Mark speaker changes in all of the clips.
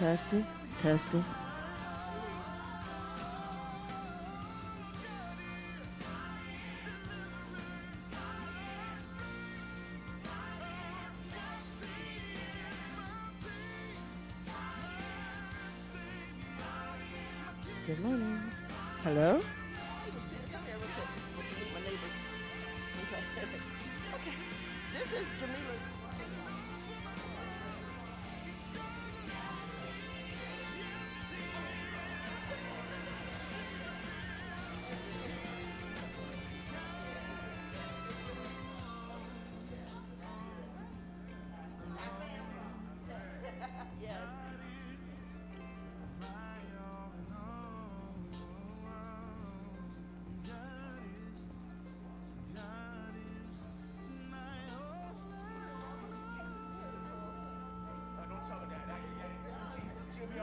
Speaker 1: Testing, testing.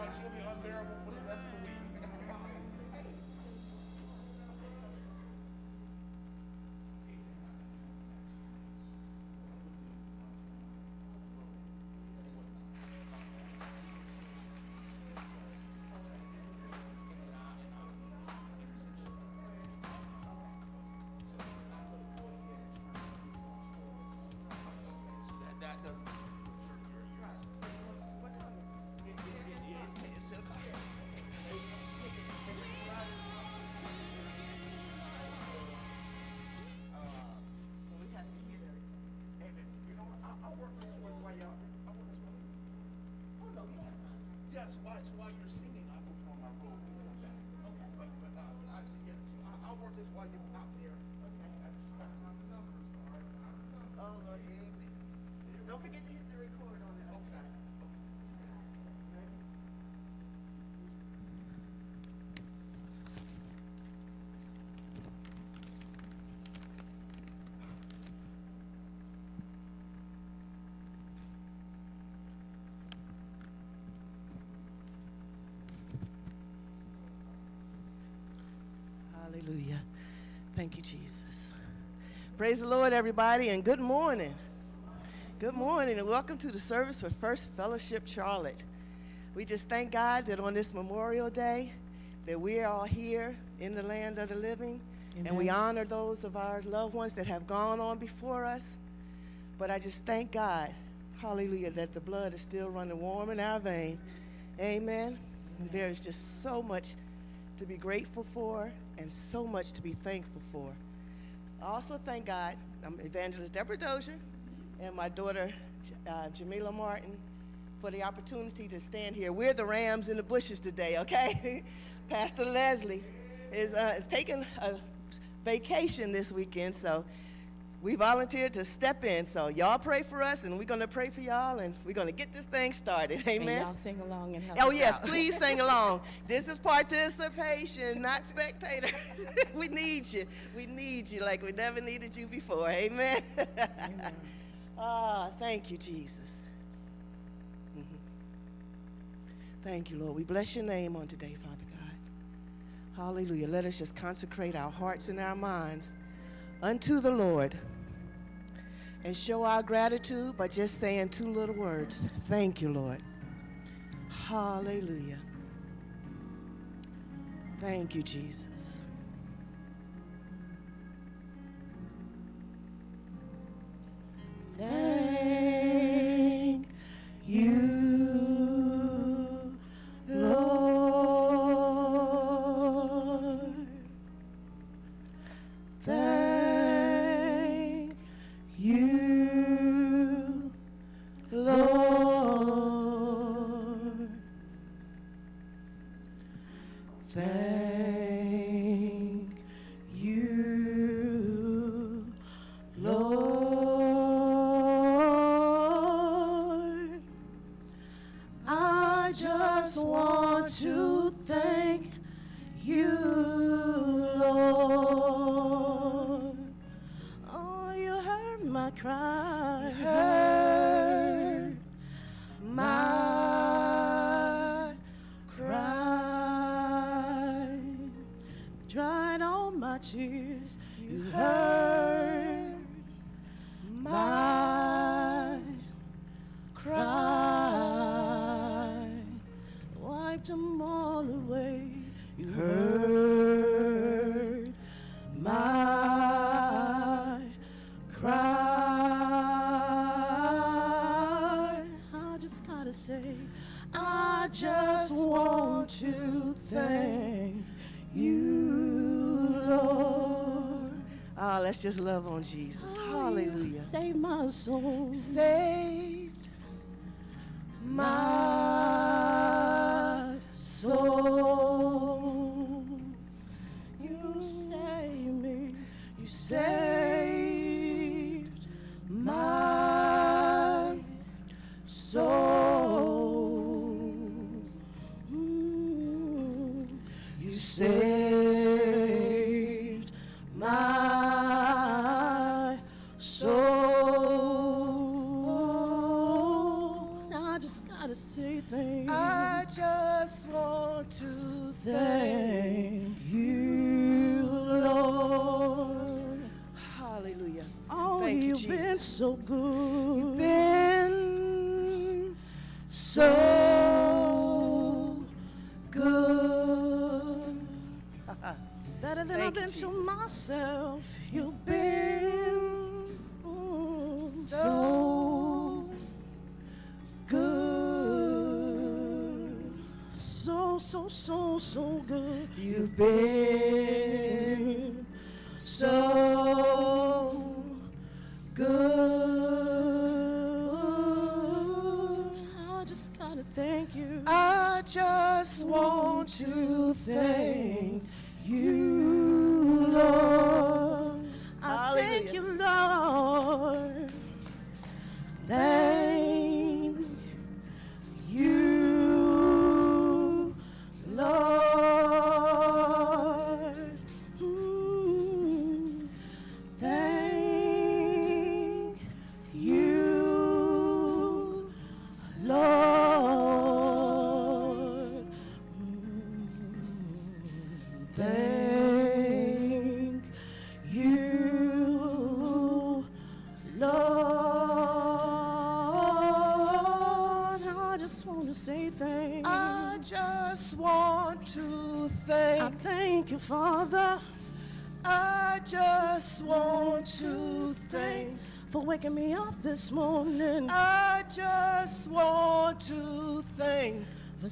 Speaker 2: Be, she'll be unbearable for the rest of the week. that doesn't. Time. Yeah, so while, you're singing, I'll go put on my robe and come back. Okay. But, but, uh, I, yeah, so I, I'll work this while you're out there. Okay. I just got my numbers, all right?
Speaker 3: Oh, Lord, amen. Don't forget to hit the record on the other side. Ready?
Speaker 1: Hallelujah. Thank you, Jesus. Praise the Lord, everybody, and good morning. Good morning, and welcome to the service for First Fellowship Charlotte. We just thank God that on this Memorial Day, that we are all here in the land of the living, and we honor those of our loved ones that have gone on before us. But I just thank God, hallelujah, that the blood is still running warm in our vein. Amen. And there is just so much to be grateful for and so much to be thankful for. I also thank God, I'm Evangelist Deborah Dozier and my daughter uh, Jamila Martin for the opportunity to stand here. We're the rams in the bushes today, okay? Pastor Leslie is, uh, is taking a vacation this weekend, so we volunteered to step in. So y'all pray for us, and we're going to pray for y'all, and we're going to get this thing started. Amen.
Speaker 4: And y'all sing along and help
Speaker 1: Oh, yes, please sing along. This is participation, not spectator. we need you. We need you like we never needed you before. Amen.
Speaker 4: Amen.
Speaker 1: Ah, thank you, Jesus. Mhm. Thank you, Lord. We bless your name on today, Father God. Hallelujah. Let us just consecrate our hearts and our minds unto the Lord and show our gratitude by just saying two little words. Thank you, Lord. Hallelujah. Thank you, Jesus. Love on Jesus. Hallelujah.
Speaker 3: Save my soul.
Speaker 1: Saved
Speaker 3: so,
Speaker 1: so, so, good. You've been so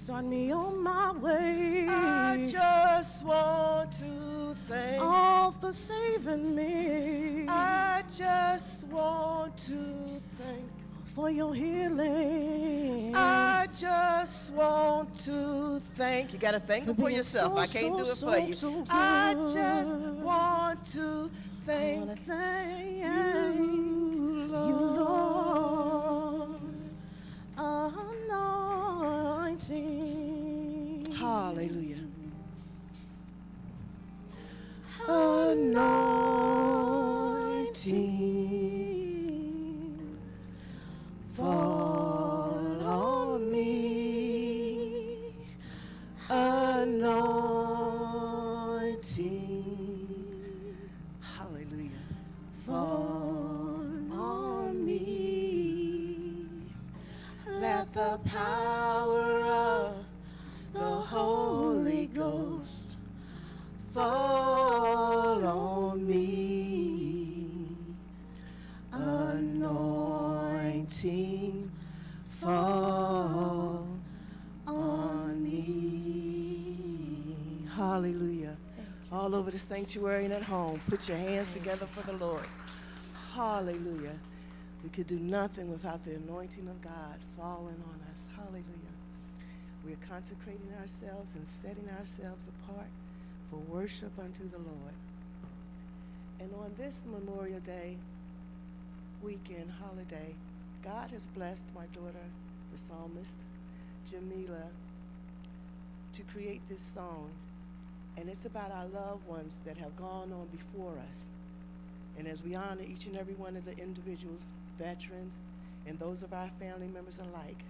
Speaker 3: starting me on my way.
Speaker 1: I just want to thank.
Speaker 3: all for saving me,
Speaker 1: I just want to thank.
Speaker 3: for your healing.
Speaker 1: I just want to thank. You got to thank him for yourself.
Speaker 3: so,
Speaker 1: I can't
Speaker 3: so,
Speaker 1: do it
Speaker 3: so,
Speaker 1: for you. I just want to thank
Speaker 3: thank
Speaker 1: you,
Speaker 3: you,
Speaker 1: Lord.
Speaker 3: Lord. Anointing.
Speaker 1: Hallelujah. Anointing fall on me. Anointing. The power of the Holy Ghost fall on me. Anointing fall on me. Hallelujah. All over the sanctuary and at home, put your hands together for the Lord. Hallelujah. We could do nothing without the anointing of God falling on us. Hallelujah. We're consecrating ourselves and setting ourselves apart for worship unto the Lord. And on this Memorial Day weekend holiday, God has blessed my daughter, the psalmist, Jamila, to create this song. And it's about our loved ones that have gone on before us. And as we honor each and every one of the individuals, veterans, and those of our family members alike,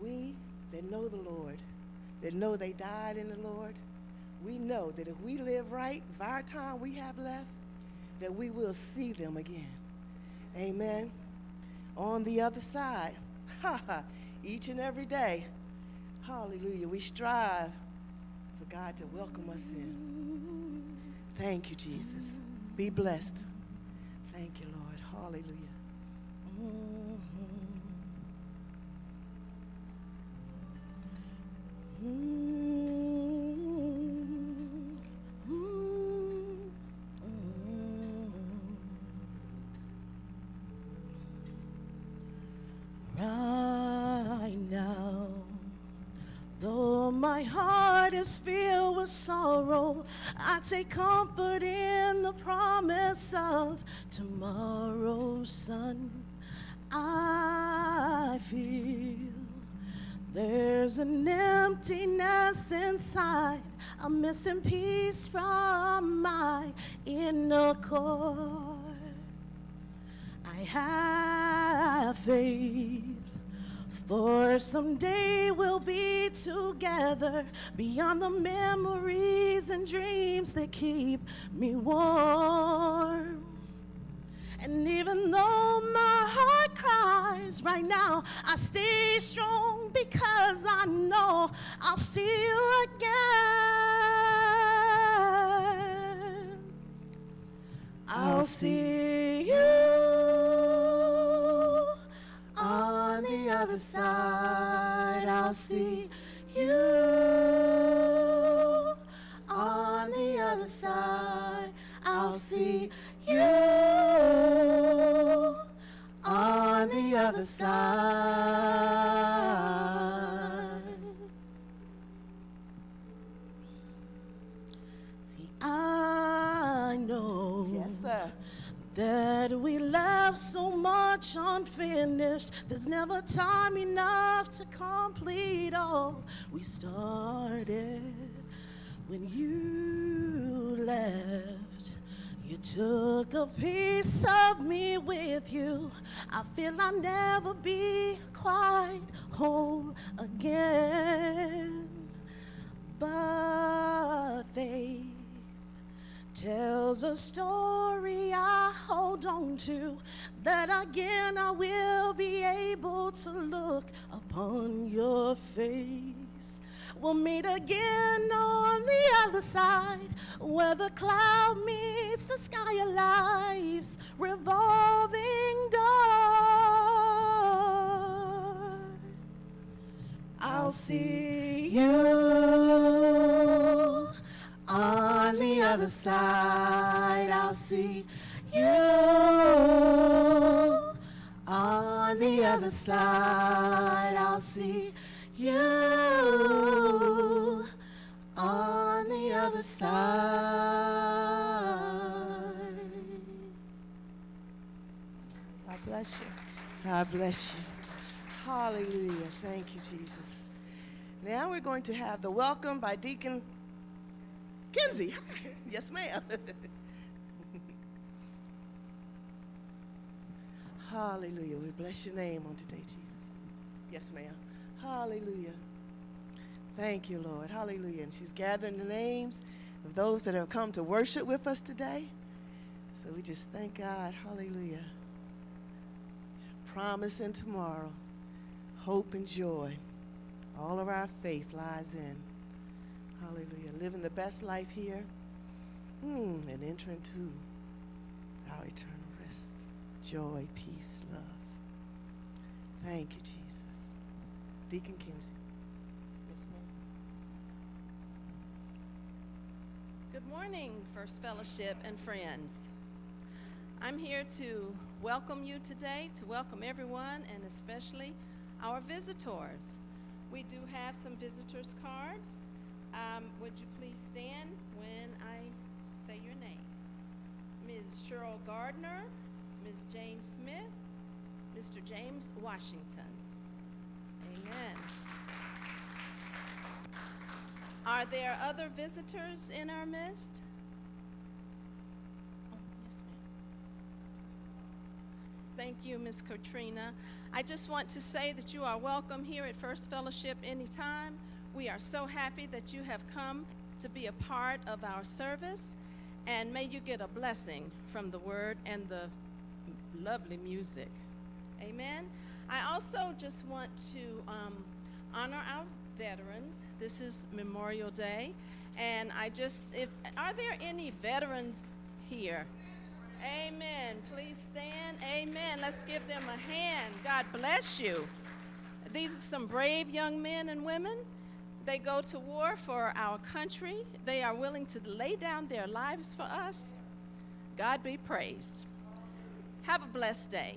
Speaker 1: we that know the Lord, that know they died in the Lord, we know that if we live right, if our time we have left, that we will see them again. Amen. On the other side, each and every day, hallelujah, we strive for God to welcome us in. Thank you, Jesus. Be blessed. Thank you, Lord. Hallelujah. Mm-hmm.
Speaker 5: Right now, though my heart is filled with sorrow, I take comfort in the promise of tomorrow's sun. I there's an emptiness inside, a missing piece from my inner core. I have faith. For someday we'll be together beyond the memories and dreams that keep me warm. And even though my heart cries right now, I stay strong because I know I'll see you again. I'll see you on the other side. I'll see you on the other side. I'll see you on the other side. See, I know
Speaker 1: Yes, sir.
Speaker 5: that we left so much unfinished. There's never time enough to complete all we started. When you left, you took a piece of me with you. I feel I'll never be quite whole again. But faith tells a story I hold on to that again I will be able to look upon your face. We'll meet again on the other side where the cloud meets the sky of life's revolving door. I'll see you on the other side. I'll see you on the other side. I'll see you on the other side.
Speaker 1: God bless you. God bless you. Hallelujah. Thank you, Jesus. Now we're going to have the welcome by Deacon Kinsey. yes, ma'am. Hallelujah. We bless your name on today, Jesus. Yes, ma'am. Hallelujah. Thank you, Lord. Hallelujah. And she's gathering the names of those that have come to worship with us today. So we just thank God. Hallelujah. Promise in tomorrow, hope and joy. All of our faith lies in. Hallelujah. Living the best life here hmm, and entering to our eternal rest. Joy, peace, love. Thank you, Jesus. Deacon Kinsey. Yes, ma'am.
Speaker 6: Good morning, First Fellowship and friends. I'm here to welcome you today, to welcome everyone, and especially our visitors. We do have some visitors' cards. Um, would you please stand when I say your name? Ms. Cheryl Gardner, Ms. Jane Smith, Mr. James Washington. Amen. Are there other visitors in our midst? Oh, yes, ma'am. Thank you, Ms. Katrina. I just want to say that you are welcome here at First Fellowship anytime. We are so happy that you have come to be a part of our service, and may you get a blessing from the word and the lovely music. Amen. I also just want to um, honor our veterans. This is Memorial Day, and I just, if are there any veterans here? Amen. Please stand. Amen. Let's give them a hand. God bless you. These are some brave young men and women. They go to war for our country. They are willing to lay down their lives for us. God be praised. Have a blessed day.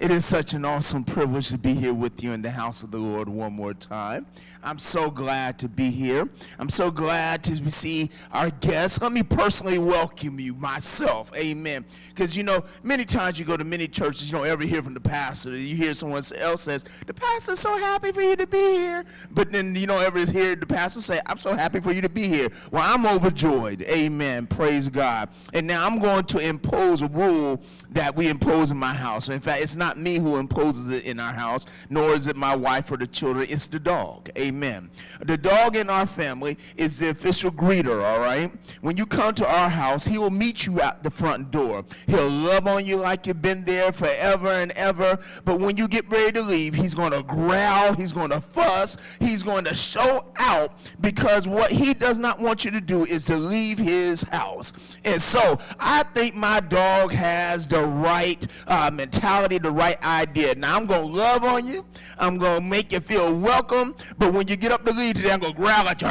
Speaker 2: It is such an awesome privilege to be here with you in the house of the Lord one more time. I'm so glad to be here. I'm so glad to see our guests. Let me personally welcome you myself. Amen. Because, you know, many times you go to many churches, you don't ever hear from the pastor. You hear someone else says, the pastor's so happy for you to be here. But then you don't ever hear the pastor say, I'm so happy for you to be here. Well, I'm overjoyed. Amen. Praise God. And now I'm going to impose a rule that we impose in my house. In fact, it's not me who imposes it in our house, nor is it my wife or the children. It's the dog. Amen. The dog in our family is the official greeter, all right? When you come to our house, he will meet you at the front door. He'll love on you like you've been there forever and ever. But when you get ready to leave, he's going to growl, he's going to fuss, he's going to show out because what he does not want you to do is to leave his house. And so I think my dog has the right uh, mentality, the right idea. Now I'm to love on you. I'm to make you feel welcome. But when you get up to leave today, I'm to growl at you.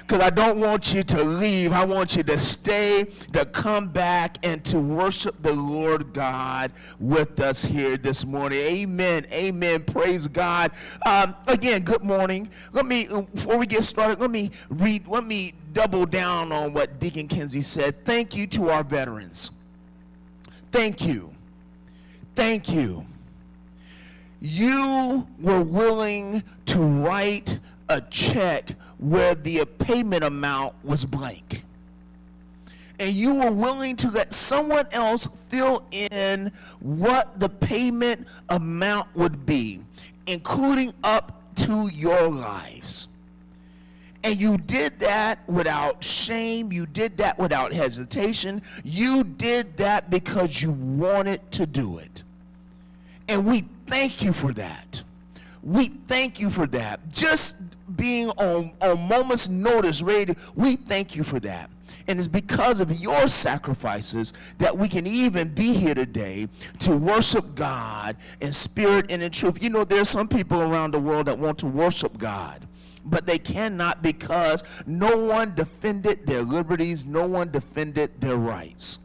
Speaker 2: Because I don't want you to leave. I want you to stay, to come back, and to worship the Lord God with us here this morning. Amen. Amen. Praise God. Um, again, good morning. Let me, before we get started, let me read, let me double down on what Deacon Kinsey said. Thank you to our veterans. Thank you. Thank you. You were willing to write a check where the payment amount was blank. And you were willing to let someone else fill in what the payment amount would be, including up to your lives. And you did that without shame. You did that without hesitation. You did that because you wanted to do it. And we thank you for that. We thank you for that. Just being on, on moment's notice, ready, we thank you for that. And it's because of your sacrifices that we can even be here today to worship God in spirit and in truth. You know, there's some people around the world that want to worship God but they cannot because no one defended their liberties, no one defended their rights.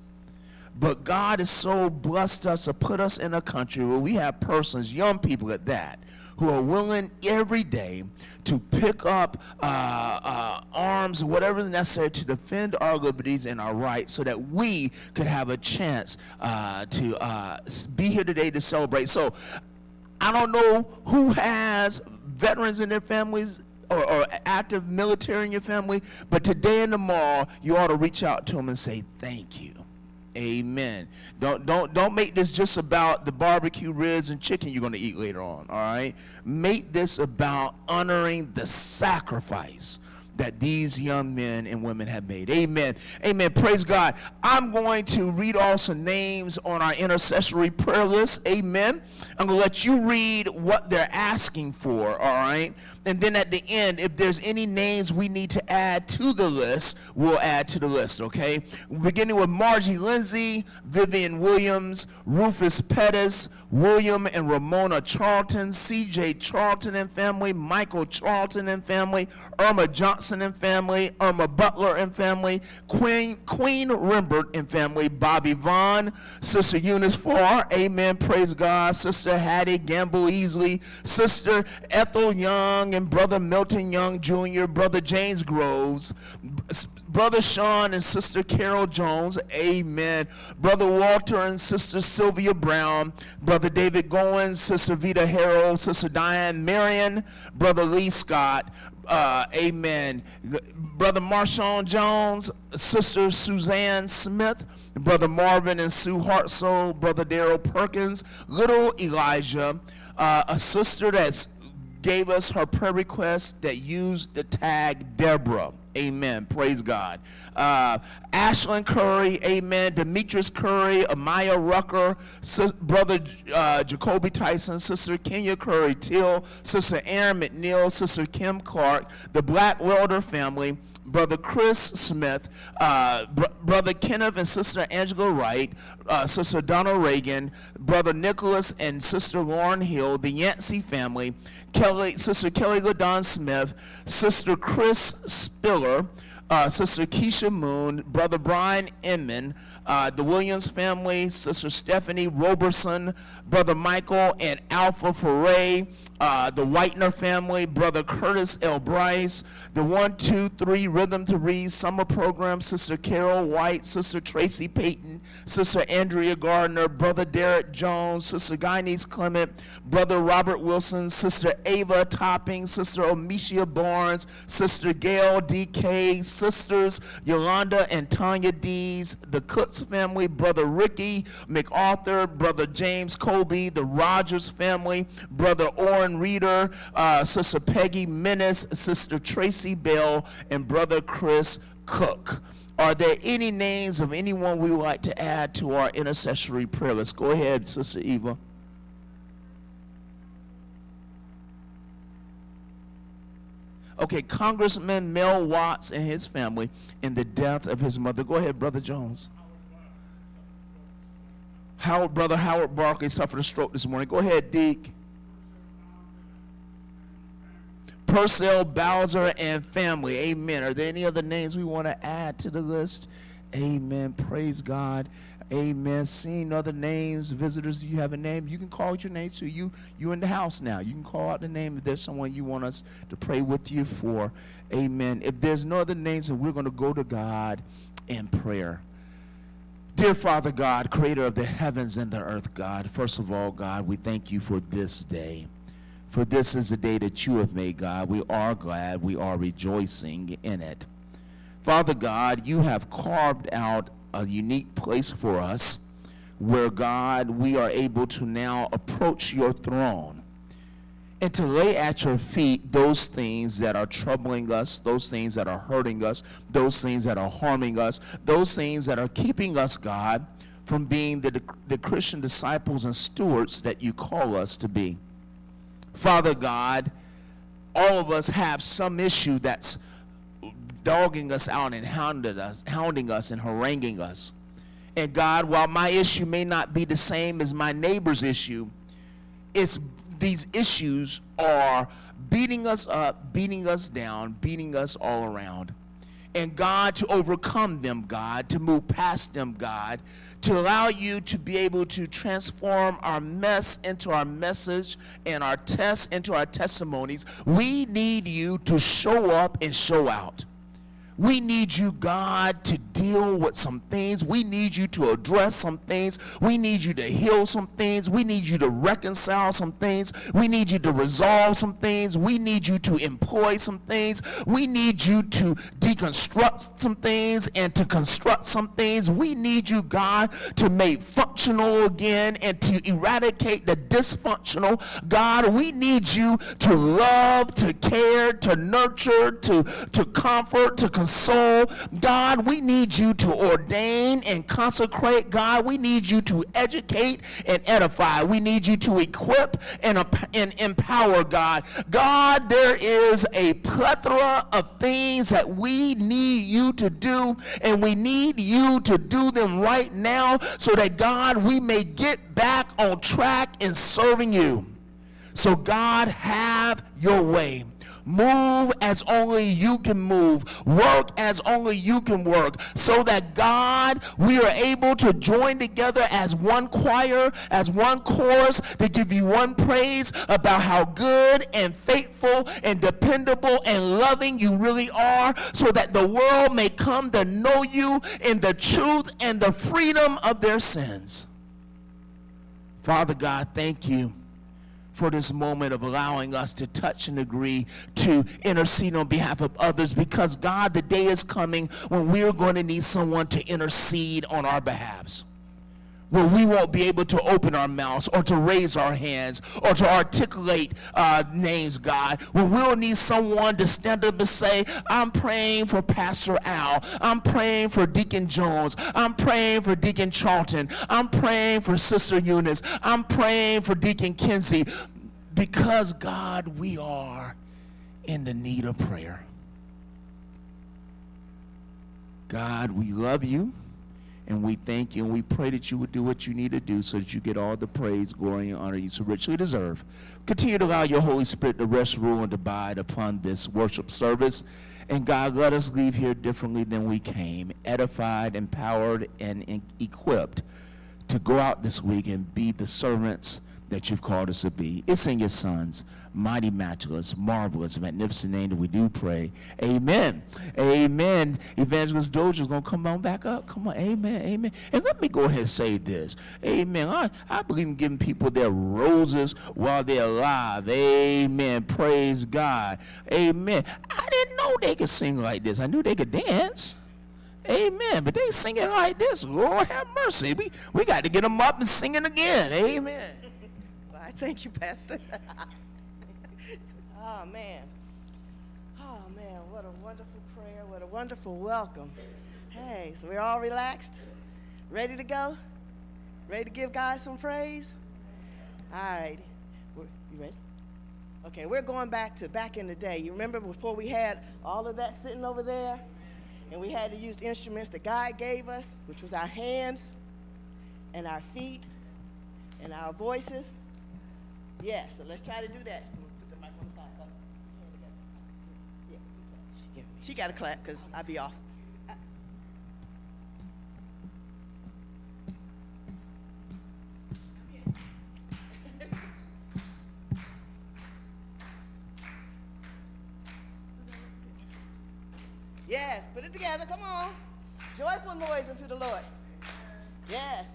Speaker 2: But God has so blessed us to put us in a country where we have persons, young people at that, who are willing every day to pick up uh, uh, arms or whatever is necessary to defend our liberties and our rights so that we could have a chance uh, to uh, be here today to celebrate. So I don't know who has veterans in their families or, or, active military in your family, but today and tomorrow you ought to reach out to them and say thank you. Amen. Don't don't don't make this just about the barbecue ribs and chicken you're going to eat later on, all right? Make this about honoring the sacrifice that these young men and women have made. Amen. Amen. Praise God. I'm going to read all some names on our intercessory prayer list. Amen. I'm going to let you read what they're asking for, all right? And then at the end, if there's any names we need to add to the list, we'll add to the list, okay? Beginning with Margie Lindsay, Vivian Williams, Rufus Pettis, William and Ramona Charlton, C.J. Charlton and family, Michael Charlton and family, Irma Johnson and family, Irma Butler and family, Queen, Queen Rembert and family, Bobby Vaughn, Sister Eunice Farr, amen, praise God, Sister Hattie Gamble Easley, Sister Ethel Young and Brother Milton Young Jr., Brother James Groves, Brother Sean and Sister Carol Jones, amen. Brother Walter and Sister Sylvia Brown, Brother David Goins, Sister Vita Harold, Sister Diane Marion, Brother Lee Scott, uh, amen. Brother Marshawn Jones, Sister Suzanne Smith, Brother Marvin and Sue Hartsoul, Brother Daryl Perkins, little Elijah, uh, a sister that gave us her prayer request that used the tag Deborah. Amen. Praise God. Uh, Ashlyn Curry, amen. Demetrius Curry, Amaya Rucker, sis, brother uh, Jacoby Tyson, sister Kenya Curry Till, sister Aaron McNeil, sister Kim Clark, the Blackwelder family, brother Chris Smith, uh, br brother Kenneth and sister Angela Wright, uh, sister Donna Reagan, brother Nicholas and sister Lauren Hill, the Yancey family, Kelly, Sister Kelly Ladon Smith, Sister Chris Spiller, uh, Sister Keisha Moon, Brother Brian Inman, uh, the Williams family, Sister Stephanie Roberson, Brother Michael and Alpha Foray, uh, the Whitener family, Brother Curtis L. Bryce, the 123 Rhythm to Read summer program, Sister Carol White, Sister Tracy Payton, Sister Andrea Gardner, Brother Derek Jones, Sister Guyanese Clement, Brother Robert Wilson, Sister Ava Topping, Sister Omicia Barnes, Sister Gail DK, Sisters Yolanda and Tanya Dees, the Family, Brother Ricky MacArthur, Brother James Colby, the Rogers family, Brother Orrin Reeder, uh, Sister Peggy Menace, Sister Tracy Bell, and Brother Chris Cook. Are there any names of anyone we would like to add to our intercessory prayer? Let's go ahead, Sister Eva. Okay, Congressman Mel Watts and his family in the death of his mother. Go ahead, Brother Jones. Howard, Brother Howard Barkley suffered a stroke this morning. Go ahead, Deke. Purcell Bowser and family. Amen. Are there any other names we want to add to the list? Amen. Praise God. Amen. Seeing other names, visitors, do you have a name? You can call out your name too. You you in the house now. You can call out the name if there's someone you want us to pray with you for. Amen. If there's no other names, then we're going to go to God in prayer. Dear Father God, creator of the heavens and the earth, God, first of all, God, we thank you for this day. For this is the day that you have made, God. We are glad. We are rejoicing in it. Father God, you have carved out a unique place for us where, God, we are able to now approach your throne and to lay at your feet those things that are troubling us, those things that are hurting us, those things that are harming us, those things that are keeping us, God, from being the, the Christian disciples and stewards that you call us to be. Father God, all of us have some issue that's dogging us out and hounding us, hounding us and haranguing us. And God, while my issue may not be the same as my neighbor's issue, it's these issues are beating us up, beating us down, beating us all around. And God, to overcome them, God, to move past them, God, to allow you to be able to transform our mess into our message and our tests into our testimonies, we need you to show up and show out. We need you, God, to deal with some things. We need you to address some things. We need you to heal some things. We need you to reconcile some things. We need you to resolve some things. We need you to employ some things. We need you to deconstruct some things and to construct some things. We need you, God, to make functional again and to eradicate the dysfunctional. God, we need you to love, to care, to nurture, to, to comfort, to console. God, we need you to ordain and consecrate. God, we need you to educate and edify. We need you to equip and, and empower, God. God, there is a plethora of things that we need you to do, and we need you to do them right now so that, God, we may get back on track in serving you. So, God, have your way. Move as only you can move. Work as only you can work. So that God, we are able to join together as one choir, as one chorus to give you one praise about how good and faithful and dependable and loving you really are so that the world may come to know you in the truth and the freedom of their sins. Father God, thank you for this moment of allowing us to touch and agree to intercede on behalf of others because God, the day is coming when we're going to need someone to intercede on our behalves. Where we won't be able to open our mouths or to raise our hands or to articulate uh, names, God. Where we'll need someone to stand up and say, I'm praying for Pastor Al. I'm praying for Deacon Jones. I'm praying for Deacon Charlton. I'm praying for Sister Eunice. I'm praying for Deacon Kinsey. Because, God, we are in the need of prayer. God, we love you And we thank you and we pray that you would do what you need to do so that you get all the praise, glory, and honor you so richly deserve. Continue to allow your Holy Spirit to rest, rule, and abide upon this worship service. And God, let us leave here differently than we came, edified, empowered, and equipped to go out this week and be the servants that you've called us to be. It's in your Son's mighty, matchless, marvelous, magnificent name that we do pray. Amen. Amen. Evangelist Doja is going to come on back up. Come on. Amen. Amen. And let me go ahead and say this. Amen. I, I believe in giving people their roses while they're alive. Amen. Praise God. Amen. I didn't know they could sing like this. I knew they could dance. Amen. But they singing like this. Lord have mercy. We, we got to get them up and singing again. Amen.
Speaker 1: Thank you, Pastor. oh, man. Oh, man, what a wonderful prayer. What a wonderful welcome. Hey, so we're all relaxed? Ready to go? Ready to give God some praise? All right. You ready? Okay, we're going back to back in the day. You remember before we had all of that sitting over there? And we had to use the instruments that God gave us, which was our hands and our feet and our voices. Yes, so let's try to do that. Put the mic on the side. Yeah, she, give me- she got to clap because I'll be off. Yes, put it together. Come on. Joyful noise unto the Lord. Yes.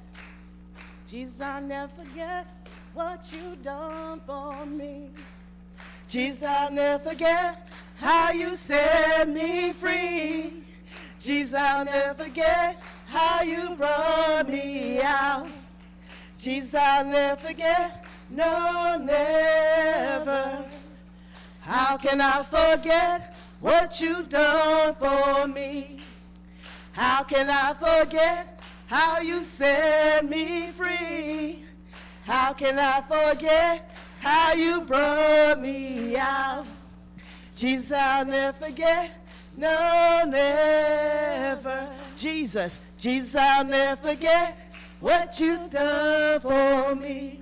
Speaker 5: Jesus, I'll never forget what you done for me.
Speaker 1: Jesus, I'll never forget how you set me free. Jesus, I'll never forget how you brought me out. Jesus, I'll never forget, no, never. How can I forget what you done for me? How can I forget how you set me free? How can I forget how you brought me out? Jesus, I'll never forget. No, never. Jesus, Jesus, I'll never forget what You've done for me.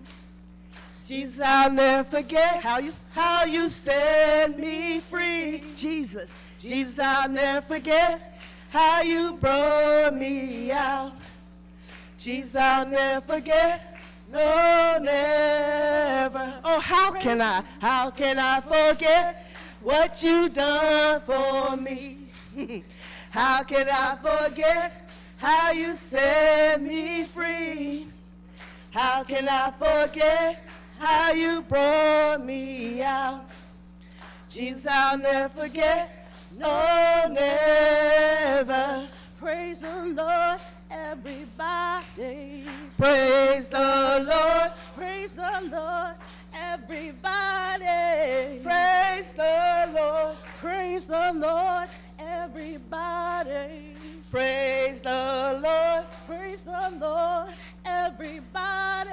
Speaker 1: Jesus, I'll never forget how you how you set me free. Jesus, Jesus, I'll never forget how you brought me out. Jesus, I'll never forget. No, never. Oh, how can I? How can I forget what you done for me? how can I forget how you set me free? How can I forget how you brought me out? Jesus, I'll never forget. No, never.
Speaker 5: Praise the Lord, everybody.
Speaker 1: Praise the Lord.
Speaker 5: Praise the Lord, everybody.
Speaker 1: Praise the Lord.
Speaker 5: Praise the Lord, everybody.
Speaker 1: Praise the Lord.
Speaker 5: Praise the Lord, everybody.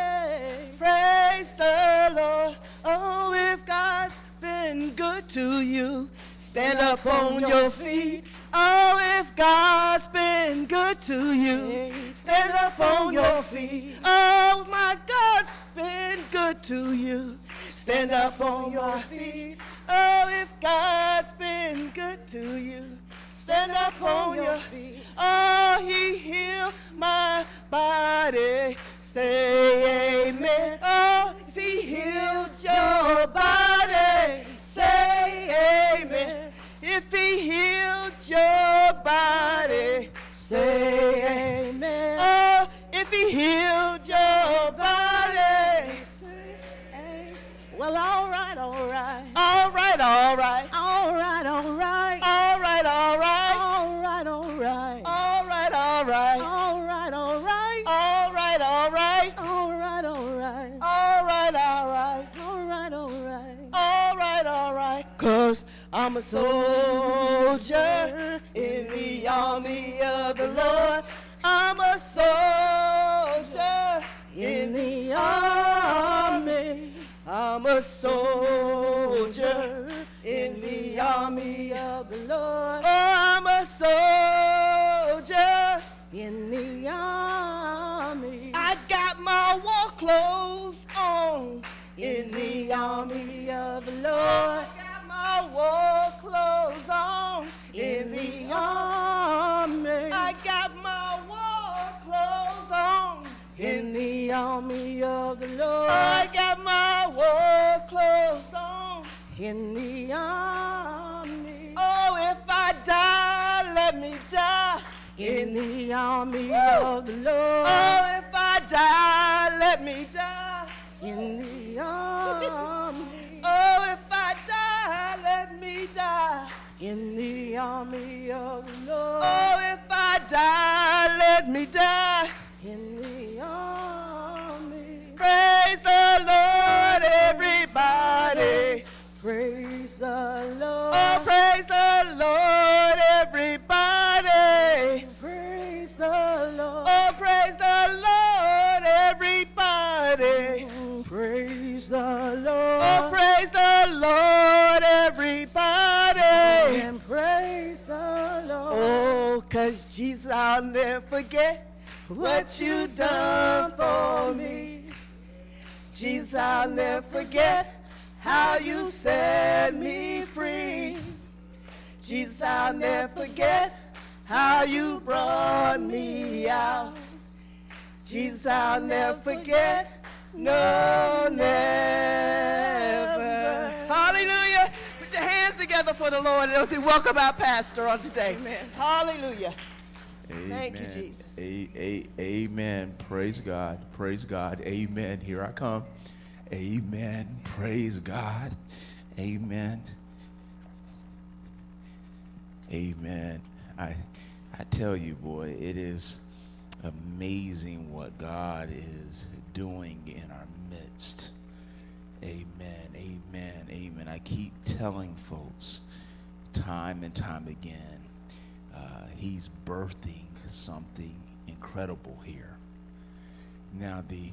Speaker 1: Praise the Lord. Oh, if God's been good to you, stand up on your feet. Oh, if God's been good to you, stand up on your feet. Oh, my God's been good to you. Stand up on your feet. Oh, if God's been good to you, stand up on your feet. Oh, he healed my body. Say amen. Oh, if he healed your body, say amen. If he healed your body, soldier in the army of the Lord. I'm a soldier in the army. I'm a soldier in the army of the Lord. Oh, I'm a soldier
Speaker 5: in the army.
Speaker 1: I got my war clothes on in the army of the Lord. I got my war clothes on in the army. I got my war clothes on in the army of the Lord. I got my war clothes on in the army. Oh, if I die, let me die in the army of the Lord. Oh, if I die, let me die in the army. oh, if I die, let me die in the army of the Lord. Oh, if I die, let me die in the army. Praise the Lord, everybody. Praise the Lord. Oh, praise the Lord, everybody. Praise the Lord. Oh, praise the Lord, everybody. Praise the Lord. Oh, praise cause Jesus, I'll never forget what you done for me. Jesus, I'll never forget how you set me free. Jesus, I'll never forget how you brought me out. Jesus, I'll never forget. No, never. Together for the Lord and say, welcome our pastor on today. Amen. Hallelujah. Thank you, Jesus.
Speaker 2: A, a, amen. Praise God. Praise God. Amen. Here I come. Amen. Praise God. Amen. Amen. I I tell you, boy, it is amazing what God is doing in our midst. Amen. Amen. I keep telling folks time and time again, uh, he's birthing something incredible here. Now the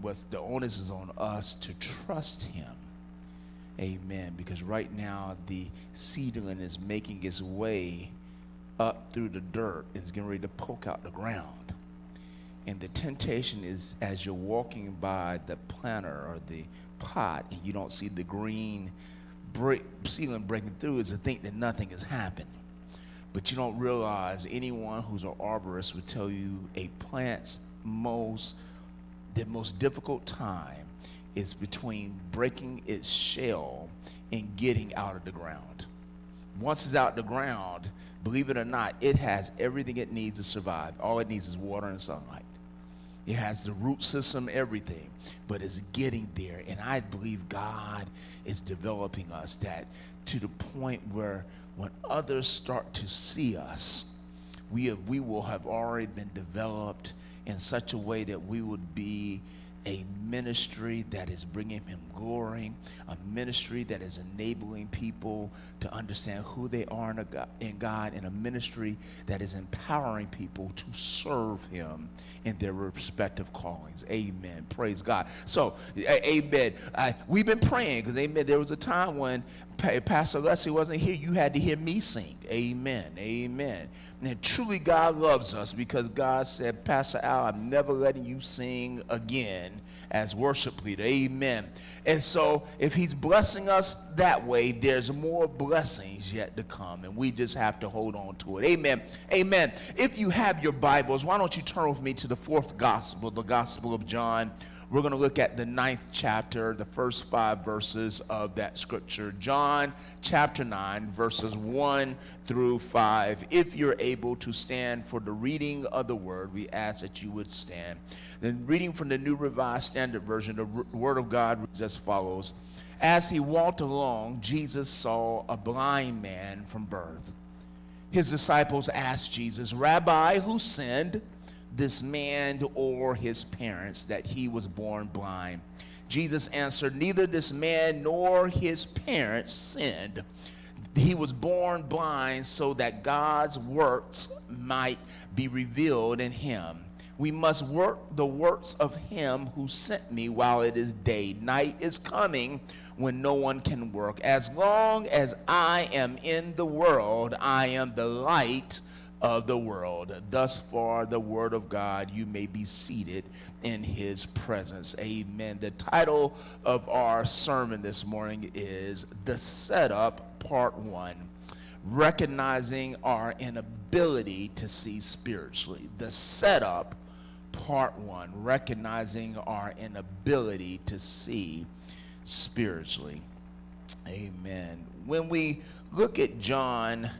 Speaker 2: what's the onus is on us to trust him. Amen. Because right now the seedling is making its way up through the dirt. It's getting ready to poke out the ground. And the temptation is as you're walking by the planter or the pot and you don't see the green break, seedling breaking through is to think that nothing has happened. But you don't realize anyone who's an arborist would tell you a plant's most the most difficult time is between breaking its shell and getting out of the ground. Once it's out of the ground, believe it or not, it has everything it needs to survive. All it needs is water and sunlight. It has the root system, everything, but it's getting there. And I believe God is developing us that to the point where when others start to see us, we, have, we will have already been developed in such a way that we would be a ministry that is bringing him glory, a ministry that is enabling people to understand who they are in God, and a ministry that is empowering people to serve him in their respective callings. Amen. Praise God. So, amen. I, we've been praying because, amen, there was a time when Pastor Leslie wasn't here. You had to hear me sing. Amen. Amen. And truly, God loves us because God said, Pastor Al, I'm never letting you sing again as worship leader. Amen. And so, if He's blessing us that way, there's more blessings yet to come, and we just have to hold on to it. Amen. Amen. If you have your Bibles, why don't you turn with me to the fourth gospel, the Gospel of John. We're going to look at the ninth chapter, the first five verses of that scripture. John chapter 9, verses 1 through 5. If you're able to stand for the reading of the word, we ask that you would stand. Then, reading from the New Revised Standard Version, the word of God reads as follows As he walked along, Jesus saw a blind man from birth. His disciples asked Jesus, Rabbi, who sinned? This man or his parents that he was born blind? Jesus answered, Neither this man nor his parents sinned. He was born blind so that God's works might be revealed in him. We must work the works of him who sent me while it is day. Night is coming when no one can work. As long as I am in the world, I am the light of the world. Thus far, the word of God, you may be seated in his presence. Amen. The title of our sermon this morning is The Setup, Part One recognizing our inability to see spiritually. The setup, part one, recognizing our inability to see spiritually. Amen. When we look at John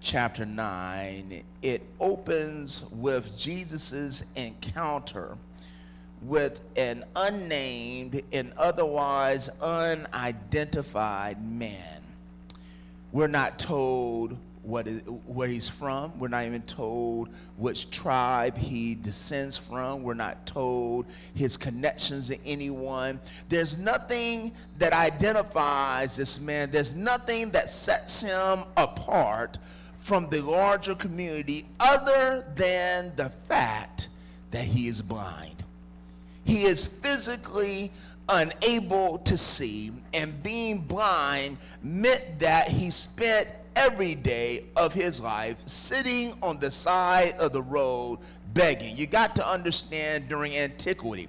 Speaker 2: chapter 9, it opens with Jesus' encounter with an unnamed and otherwise unidentified man. We're not told what is, where he's from. We're not even told which tribe he descends from. We're not told his connections to anyone. There's nothing that identifies this man. There's nothing that sets him apart from the larger community other than the fact that he is blind. He is physically unable to see, and being blind meant that he spent every day of his life sitting on the side of the road begging. You got to understand during antiquity,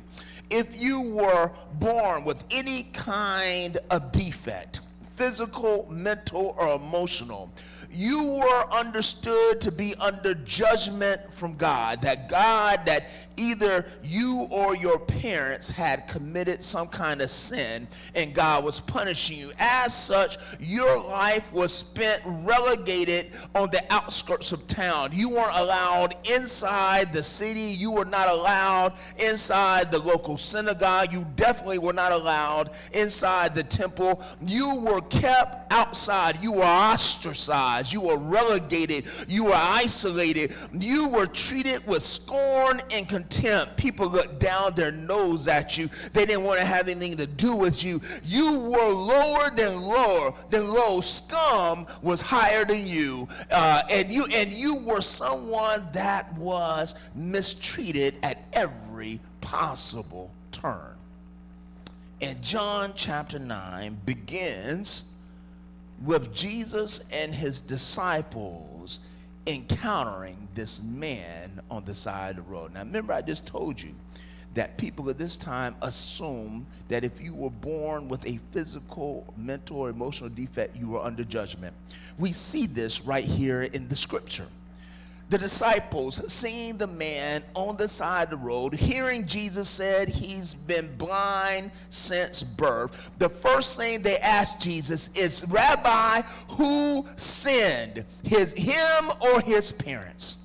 Speaker 2: if you were born with any kind of defect, physical, mental, or emotional, you were understood to be under judgment from God. That God, that either you or your parents had committed some kind of sin and God was punishing you. As such, your life was spent relegated on the outskirts of town. You weren't allowed inside the city. You were not allowed inside the local synagogue. You definitely were not allowed inside the temple. You were kept outside. You were ostracized. You were relegated. You were isolated. You were treated with scorn and contempt contempt. People looked down their nose at you. They didn't want to have anything to do with you. You were lower than lower than low. Scum was higher than you, uh, and you and you were someone that was mistreated at every possible turn. And John chapter 9 begins with Jesus and his disciples encountering this man on the side of the road. Now, remember, I just told you that people at this time assume that if you were born with a physical, mental, or emotional defect, you were under judgment. We see this right here in the scripture the disciples seeing the man on the side of the road, hearing Jesus said he's been blind since birth, the first thing they asked Jesus is, Rabbi, who sinned, his, him or his parents?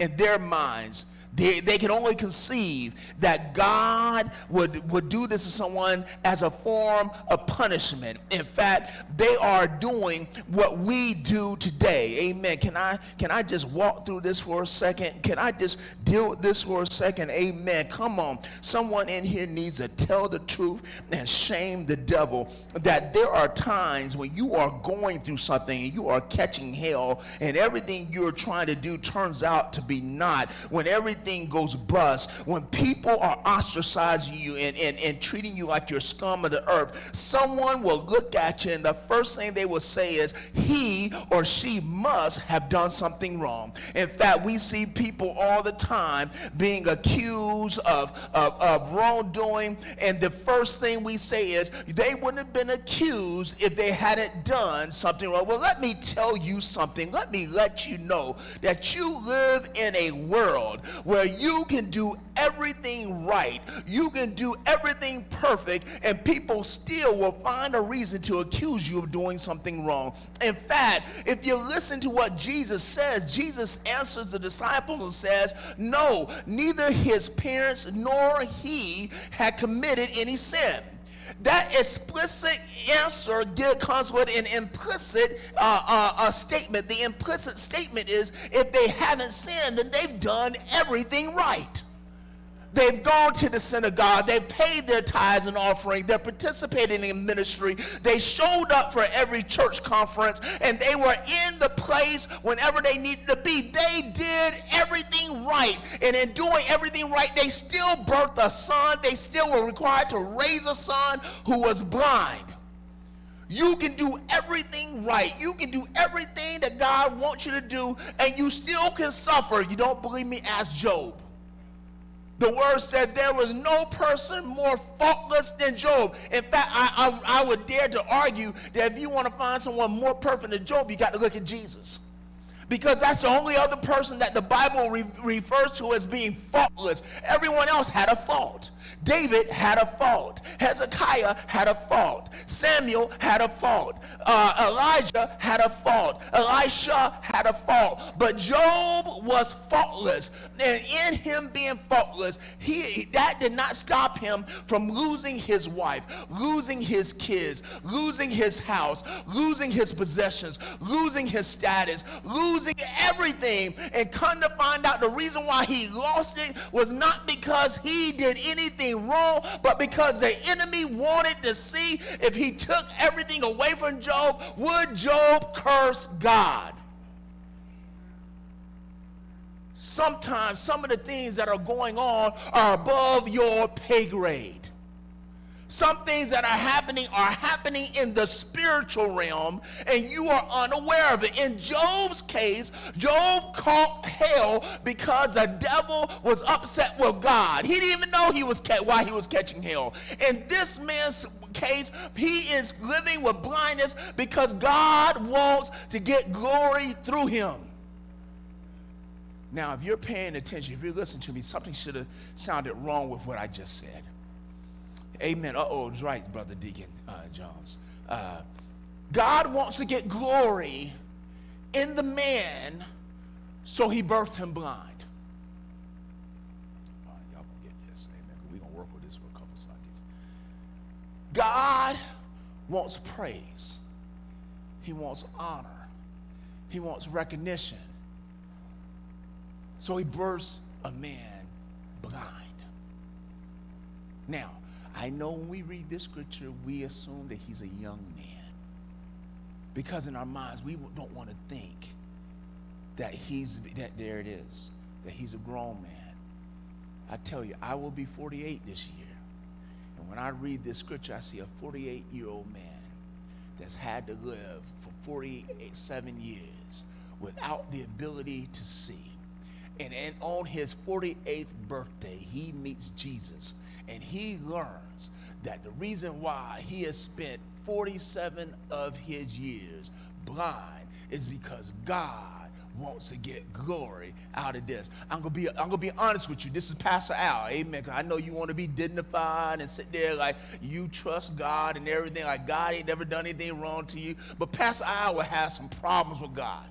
Speaker 2: In their minds, they, they can only conceive that God would, would do this to someone as a form of punishment. In fact, they are doing what we do today. Amen. Can I can I just walk through this for a second? Can I just deal with this for a second? Amen. Come on. Someone in here needs to tell the truth and shame the devil that there are times when you are going through something and you are catching hell and everything you're trying to do turns out to be not. When everything everything goes bust, when people are ostracizing you and, and, and treating you like you're scum of the earth, someone will look at you and the first thing they will say is, he or she must have done something wrong. In fact, we see people all the time being accused of, of, of wrongdoing, and the first thing we say is, they wouldn't have been accused if they hadn't done something wrong. Well, let me tell you something. Let me let you know that you live in a world where you can do everything right, you can do everything perfect, and people still will find a reason to accuse you of doing something wrong. In fact, if you listen to what Jesus says, Jesus answers the disciples and says, No, neither his parents nor he had committed any sin that explicit answer comes with an implicit uh, uh, uh, statement. The implicit statement is if they haven't sinned, then they've done everything right. They've gone to the synagogue. They've paid their tithes and offering. They're participating in ministry. They showed up for every church conference and they were in the place whenever they needed to be. They did everything right. And in doing everything right, they still birthed a son. They still were required to raise a son who was blind. You can do everything right. You can do everything that that God wants you to do, and you still can suffer. You don't believe me? Ask Job. The word said there was no person more faultless than Job. In fact, I, I, I would dare to argue that if you want to find someone more perfect than Job, you got to look at Jesus because that's the only other person that the Bible re- refers to as being faultless. Everyone else had a fault. David had a fault. Hezekiah had a fault. Samuel had a fault. Uh, Elijah had a fault. Elisha had a fault. But Job was faultless. And in him being faultless, he, that did not stop him from losing his wife, losing his kids, losing his house, losing his possessions, losing his status, losing everything. And come to find out the reason why he lost it was not because he did anything wrong, but because the enemy wanted to see if he took everything away from Job, would Job curse God? Sometimes some of the things that are going on are above your pay grade. Some things that are happening are happening in the spiritual realm, and you are unaware of it. In Job's case, Job caught hell because the devil was upset with God. He didn't even know he was why he was catching hell. In this man's case, he is living with blindness because God wants to get glory through him. Now, if you're paying attention, if you listen to me, something should have sounded wrong with what I just said. Amen. Uh oh, it's right, Brother Deacon uh. Uh, God wants to get glory in the man, so he birthed him blind. All right, y'all gonna get this. Amen. We're gonna work with this for a couple Sundays. God wants praise. He wants honor. He wants recognition. So he births a man blind. Now, I know when we read this scripture, we assume that he's a young man. Because in our minds, we don't want to think that he's, that there it is, that he's a grown man. I tell you, I will be 48 this year. And when I read this scripture, I see a 48 year old man that's had to live for 47 years without the ability to see. And, and on his 48th birthday, he meets Jesus and he learns that the reason why he has spent 47 of his years blind is because God wants to get glory out of this. I'm gonna be I'm gonna be honest with you. This is Pastor Al, amen. I know you want to be dignified and sit there like you trust God and everything, like God ain't never done anything wrong to you. But Pastor Al will have some problems with God.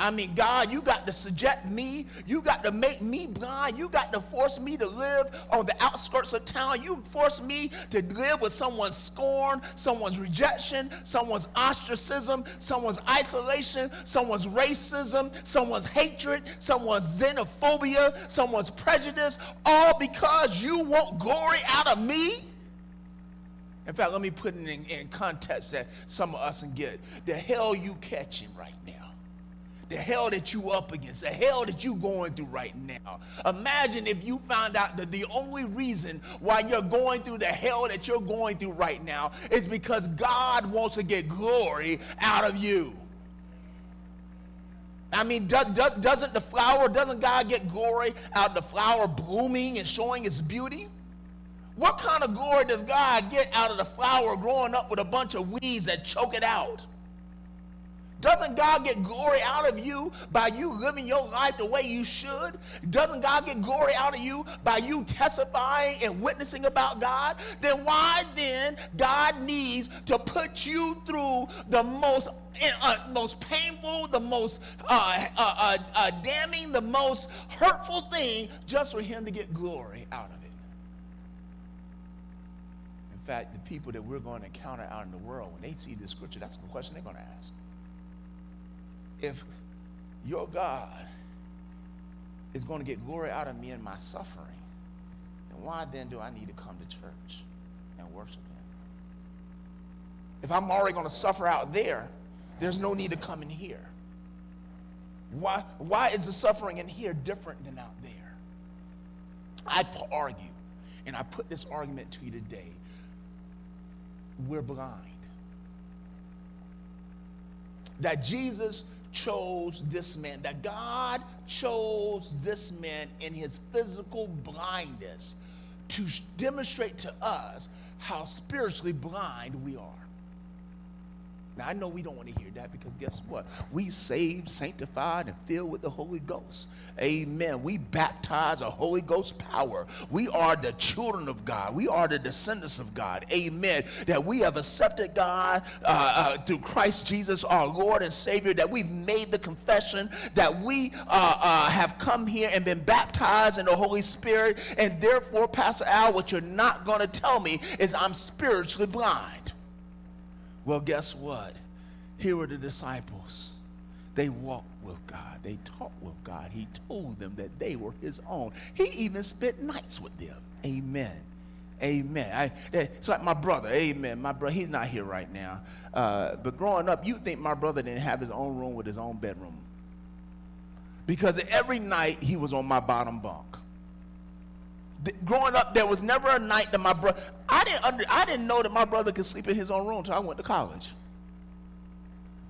Speaker 2: I mean, God, you got to subject me. You got to make me blind. You got to force me to live on the outskirts of town. You force me to live with someone's scorn, someone's rejection, someone's ostracism, someone's isolation, someone's racism, someone's hatred, someone's xenophobia, someone's prejudice, all because you want glory out of me. In fact, let me put it in, in context that some of us can get. The hell you catching right now the hell that you up against, the hell that you going through right now. Imagine if you found out that the only reason why you're going through the hell that you're going through right now is because God wants to get glory out of you. I mean, do, do, doesn't the flower, doesn't God get glory out of the flower blooming and showing its beauty? What kind of glory does God get out of the flower growing up with a bunch of weeds that choke it out? Doesn't God get glory out of you by you living your life the way you should? Doesn't God get glory out of you by you testifying and witnessing about God? Then why then God needs to put you through the most uh, most painful, the most uh, uh, uh, uh damning, the most hurtful thing just for him to get glory out of it? In fact, the people that we're going to encounter out in the world, when they see this scripture, that's the question they're going to ask if your God is going to get glory out of me in my suffering, then why then do I need to come to church and worship him? If I'm already going to suffer out there, there's no need to come in here. Why, why is the suffering in here different than out there? I argue, and I put this argument to you today. We're blind. that Jesus chose this man, that God chose this man in his physical blindness to demonstrate to us how spiritually blind we are. Now, I know we don't want to hear that because guess what? We saved, sanctified, and filled with the Holy Ghost. Amen. We baptize a Holy Ghost power. We are the children of God. We are the descendants of God. Amen. That we have accepted God uh, uh, through Christ Jesus, our Lord and Savior. That we've made the confession that we uh, uh have come here and been baptized in the Holy Spirit. And therefore, Pastor Al, what you're not going to tell me is I'm spiritually blind. Well, guess what? Here were the disciples. They walked with God. They talked with God. He told them that they were his own. He even spent nights with them. Amen. Amen. I, it's like my brother. Amen. My brother, he's not here right now. Uh, but growing up, you think my brother didn't have his own room with his own bedroom. Because every night he was on my bottom bunk growing up, there was never a night that my brother, I didn't, under, I didn't know that my brother could sleep in his own room until I went to college.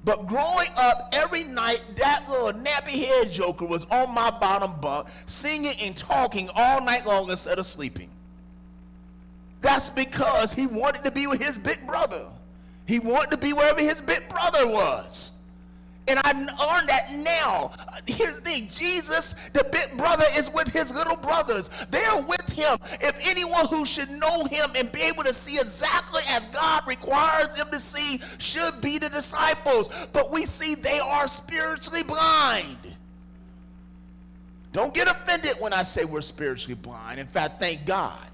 Speaker 2: But growing up, every night, that little nappy head joker was on my bottom bunk, singing and talking all night long instead of sleeping. That's because he wanted to be with his big brother. He wanted to be wherever his big brother was. And I learned that now. Here's the thing Jesus, the big brother, is with his little brothers. They're with him. If anyone who should know him and be able to see exactly as God requires them to see should be the disciples. But we see they are spiritually blind. Don't get offended when I say we're spiritually blind. In fact, thank God.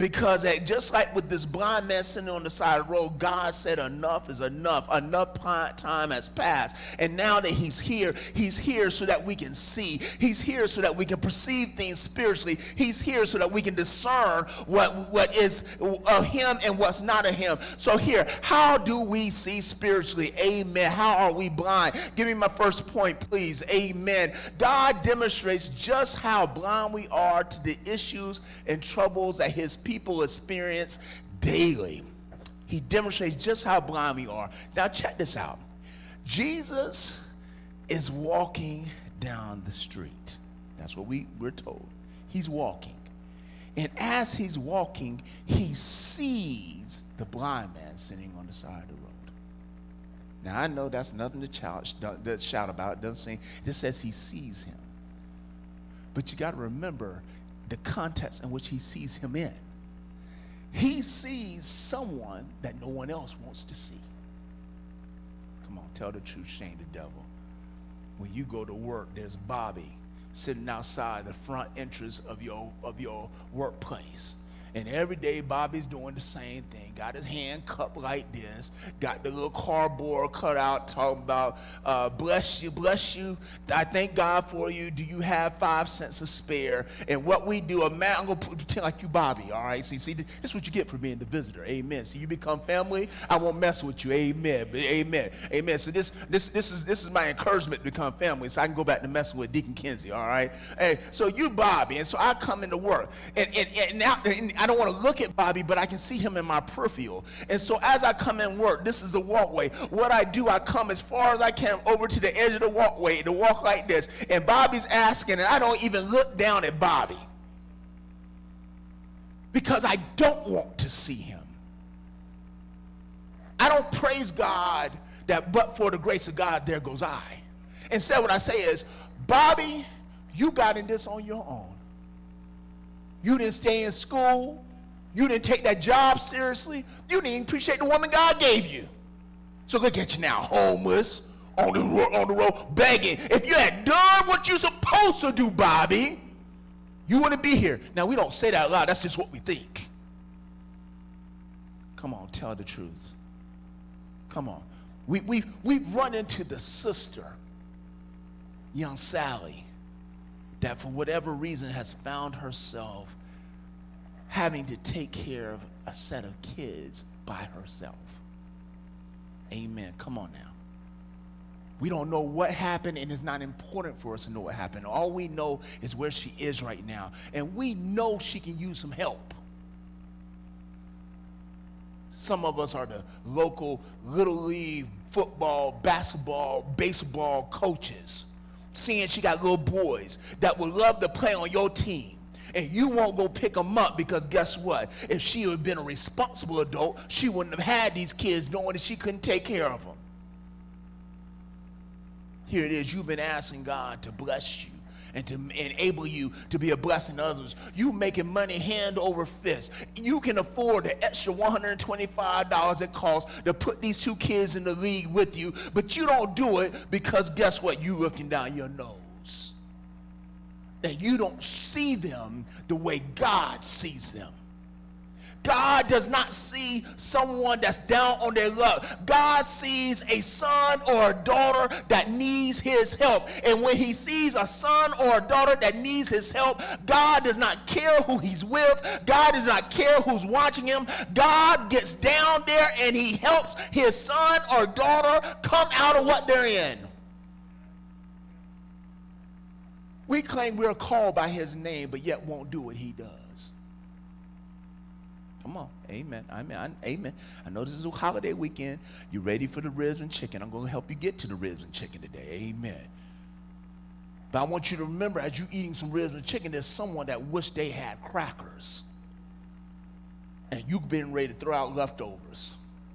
Speaker 2: Because just like with this blind man sitting on the side of the road, God said, Enough is enough. Enough time has passed. And now that he's here, he's here so that we can see. He's here so that we can perceive things spiritually. He's here so that we can discern what, what is of him and what's not of him. So, here, how do we see spiritually? Amen. How are we blind? Give me my first point, please. Amen. God demonstrates just how blind we are to the issues and troubles that his people people experience daily. He demonstrates just how blind we are. Now, check this out Jesus is walking down the street. That's what we, we're told. He's walking. And as he's walking, he sees the blind man sitting on the side of the road. Now, I know that's nothing to shout, about. It doesn't say, it just says he sees him. But you got to remember the context in which he sees him in he sees someone that no one else wants to see. Come on, tell the truth, shame the devil. When you go to work, there's Bobby sitting outside the front entrance of your of your workplace. And every day Bobby's doing the same thing. Got his hand cupped like this. Got the little cardboard cut out talking about, uh, bless you, bless you. I thank God for you. Do you have five cents to spare? And what we do, I'm going to pretend like you Bobby, all right? See, see, this is what you get for being the visitor. Amen. See, you become family. I won't mess with you. Amen. Amen. Amen. So this, this, this, is, this is my encouragement to become family so I can go back to messing with Deacon Kinsey, all right? Hey, so you Bobby. And so I come into work. And, and, and now, and I don't want to look at Bobby, but I can see him in my peripheral. And so as I come in work, this is the walkway. What I do, I come as far as I can over to the edge of the walkway to walk like this. And Bobby's asking, and I don't even look down at Bobby because I don't want to see him. I don't praise God that, but for the grace of God, there goes I. Instead, what I say is, Bobby, you got in this on your own. You didn't stay in school. You didn't take that job seriously. You didn't appreciate the woman God gave you. So look at you now, homeless, on the, road, on the road, begging. If you had done what you're supposed to do, Bobby, you wouldn't be here. Now, we don't say that loud. That's just what we think. Come on, tell the truth. Come on. We, we, we've run into the sister, young Sally, that for whatever reason has found herself having to take care of a set of kids by herself. Amen. Come on now. We don't know what happened, and it's not important for us to know what happened. All we know is where she is right now, and we know she can use some help. Some of us are the local little league football, basketball, baseball coaches. Seeing she got little boys that would love to play on your team. And you won't go pick them up because guess what? If she had been a responsible adult, she wouldn't have had these kids knowing that she couldn't take care of them. Here it is. You've been asking God to bless you and to enable you to be a blessing to others. You making money hand over fist. You can afford the extra $125 it costs to put these two kids in the league with you, but you don't do it because guess what? You looking down your nose. And you don't see them the way God sees them. God does not see someone that's down on their luck. God sees a son or a daughter that needs his help. And when he sees a son or a daughter that needs his help, God does not care who he's with. God does not care who's watching him. God gets down there and he helps his son or daughter come out of what they're in. We claim we're called by his name, but yet won't do what he does. Come on. Amen. Amen. Amen. I know this is a holiday weekend. You ready for the ribs and chicken? I'm going to help you get to the ribs and chicken today. Amen. But I want you to remember as you're eating some ribs and chicken, there's someone that wish they had crackers. And you've been ready to throw out leftovers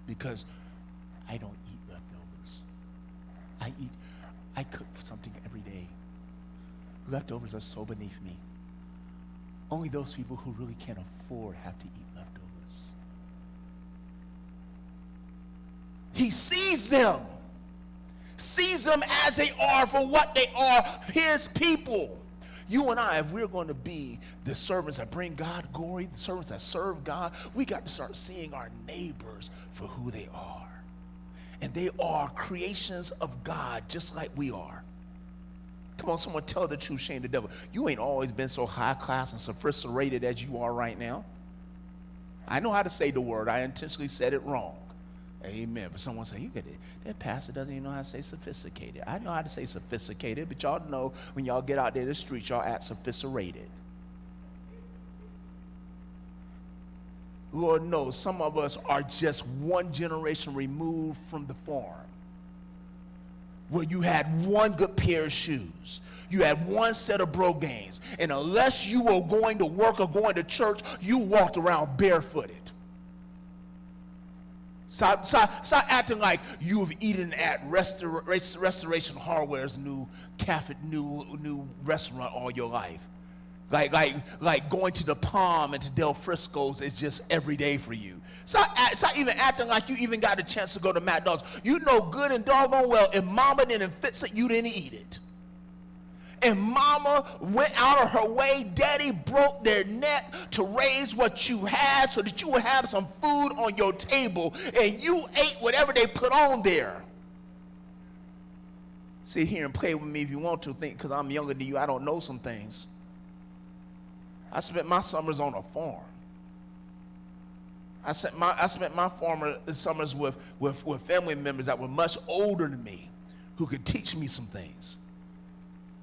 Speaker 2: because I don't eat leftovers. I eat, I cook something every day. Leftovers are so beneath me. Only those people who really can't afford have to eat He sees them, sees them as they are for what they are, his people. You and I, if we're going to be the servants that bring God glory, the servants that serve God, we got to start seeing our neighbors for who they are. And they are creations of God just like we are. Come on, someone tell the truth, shame the devil. You ain't always been so high class and sophisticated as you are right now. I know how to say the word. I intentionally said it wrong. Amen. But someone say, you get it. That pastor doesn't even know how to say sophisticated. I know how to say sophisticated, but y'all know when y'all get out there in the streets, y'all act sophisticated. Lord knows some of us are just one generation removed from the farm where you had one good pair of shoes. You had one set of brogans. And unless you were going to work or going to church, you walked around barefooted. Stop, stop, stop acting like you've eaten at Restor- Restoration Hardware's new cafe, new, new restaurant all your life. Like, like, like going to the Palm and to Del Frisco's is just every day for you. Stop, stop even acting like you even got a chance to go to McDonald's. You know good and doggone well if mama didn't fix it, you didn't eat it and mama went out of her way. Daddy broke their neck to raise what you had so that you would have some food on your table and you ate whatever they put on there. Sit here and play with me if you want to, think because I'm younger than you, I don't know some things. I spent my summers on a farm. I spent my, I spent my farmer summers with, with, with family members that were much older than me who could teach me some things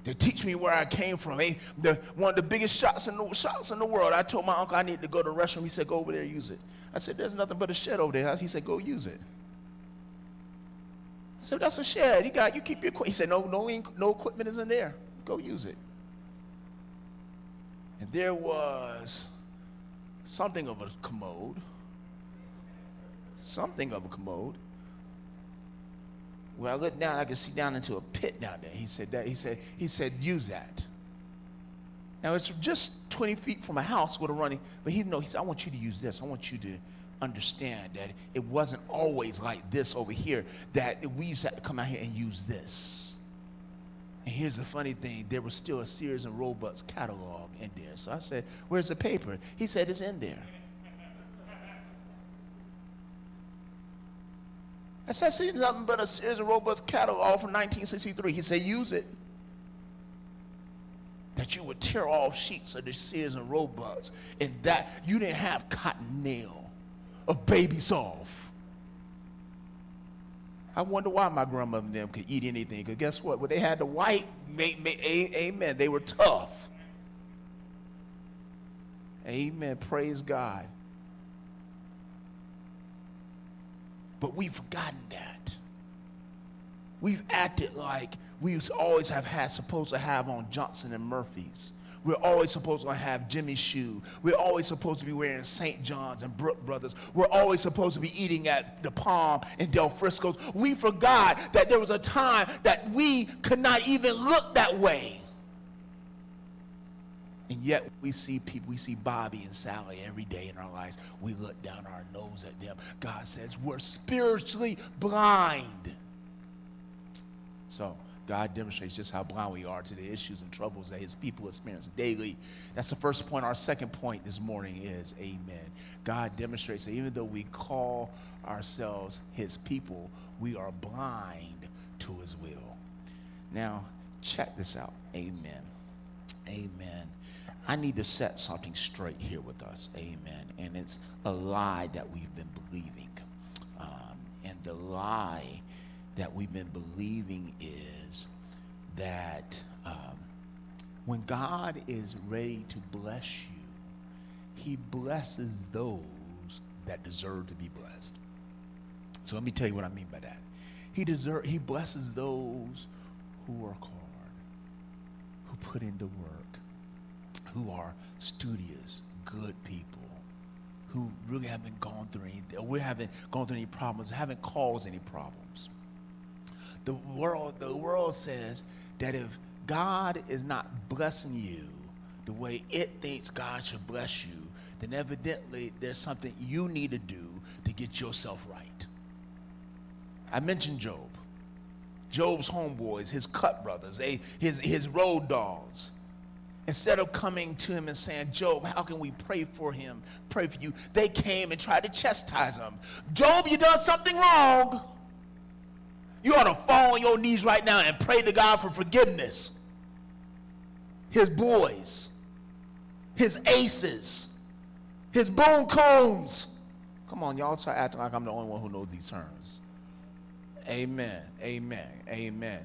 Speaker 2: to teach me where I came from. Hey, the, one of the biggest shots in the, shots in the world. I told my uncle I need to go to the restroom. He said, go over there, use it. I said, there's nothing but a shed over there. He said, go use it. I said, that's a shed. You got, you keep your equipment. He said, no, no, no equipment is in there. Go use it. And there was something of a commode. Something of a commode. When I looked down, I could see down into a pit down there. He said that. He said, he said, use that. Now it's just 20 feet from a house with a running, but he know he said, I want you to use this. I want you to understand that it wasn't always like this over here, that we used to have to come out here and use this. And here's the funny thing, there was still a Sears and Roebuck's catalog in there. So I said, Where's the paper? He said, It's in there. I said, see, nothing but a Sears and Roebuck's catalog from 1963. He said, use it. That you would tear off sheets of the Sears and Roebucks, and that you didn't have Cottonelle or baby soft. I wonder why my grandmother and them could eat anything. Because guess what? When they had the white, amen, they were tough. Amen. Praise God. But we've forgotten that. We've acted like we always have had supposed to have on Johnston and Murphy's. We're always supposed to have Jimmy Choo. We're always supposed to be wearing St. John's and Brook Brothers. We're always supposed to be eating at the Palm and Del Frisco's. We forgot that there was a time that we could not even look that way. And yet we see people, we see Bobby and Sally every day in our lives. We look down our nose at them. God says we're spiritually blind. So God demonstrates just how blind we are to the issues and troubles that his people experience daily. That's the first point. Our second point this morning is amen. God demonstrates that even though we call ourselves his people, we are blind to his will. Now, check this out. Amen. Amen. I need to set something straight here with us. Amen. And it's a lie that we've been believing. Um, and the lie that we've been believing is that um, when God is ready to bless you, he blesses those that deserve to be blessed. So let me tell you what I mean by that. He deserve, he blesses those who work hard, who put in the work, who are studious, good people, who really haven't gone through any, we haven't gone through any problems, haven't caused any problems. The world, the world says that if God is not blessing you the way it thinks God should bless you, then evidently there's something you need to do to get yourself right. I mentioned Job. Job's homeboys, his cut brothers, they, his, his road dogs. Instead of coming to him and saying, Job, how can we pray for him, pray for you? They came and tried to chastise him. Job, you done something wrong. You ought to fall on your knees right now and pray to God for forgiveness. His boys, his aces, his bone combs. Come on, y'all start acting like I'm the only one who knows these terms. Amen. Amen. Amen.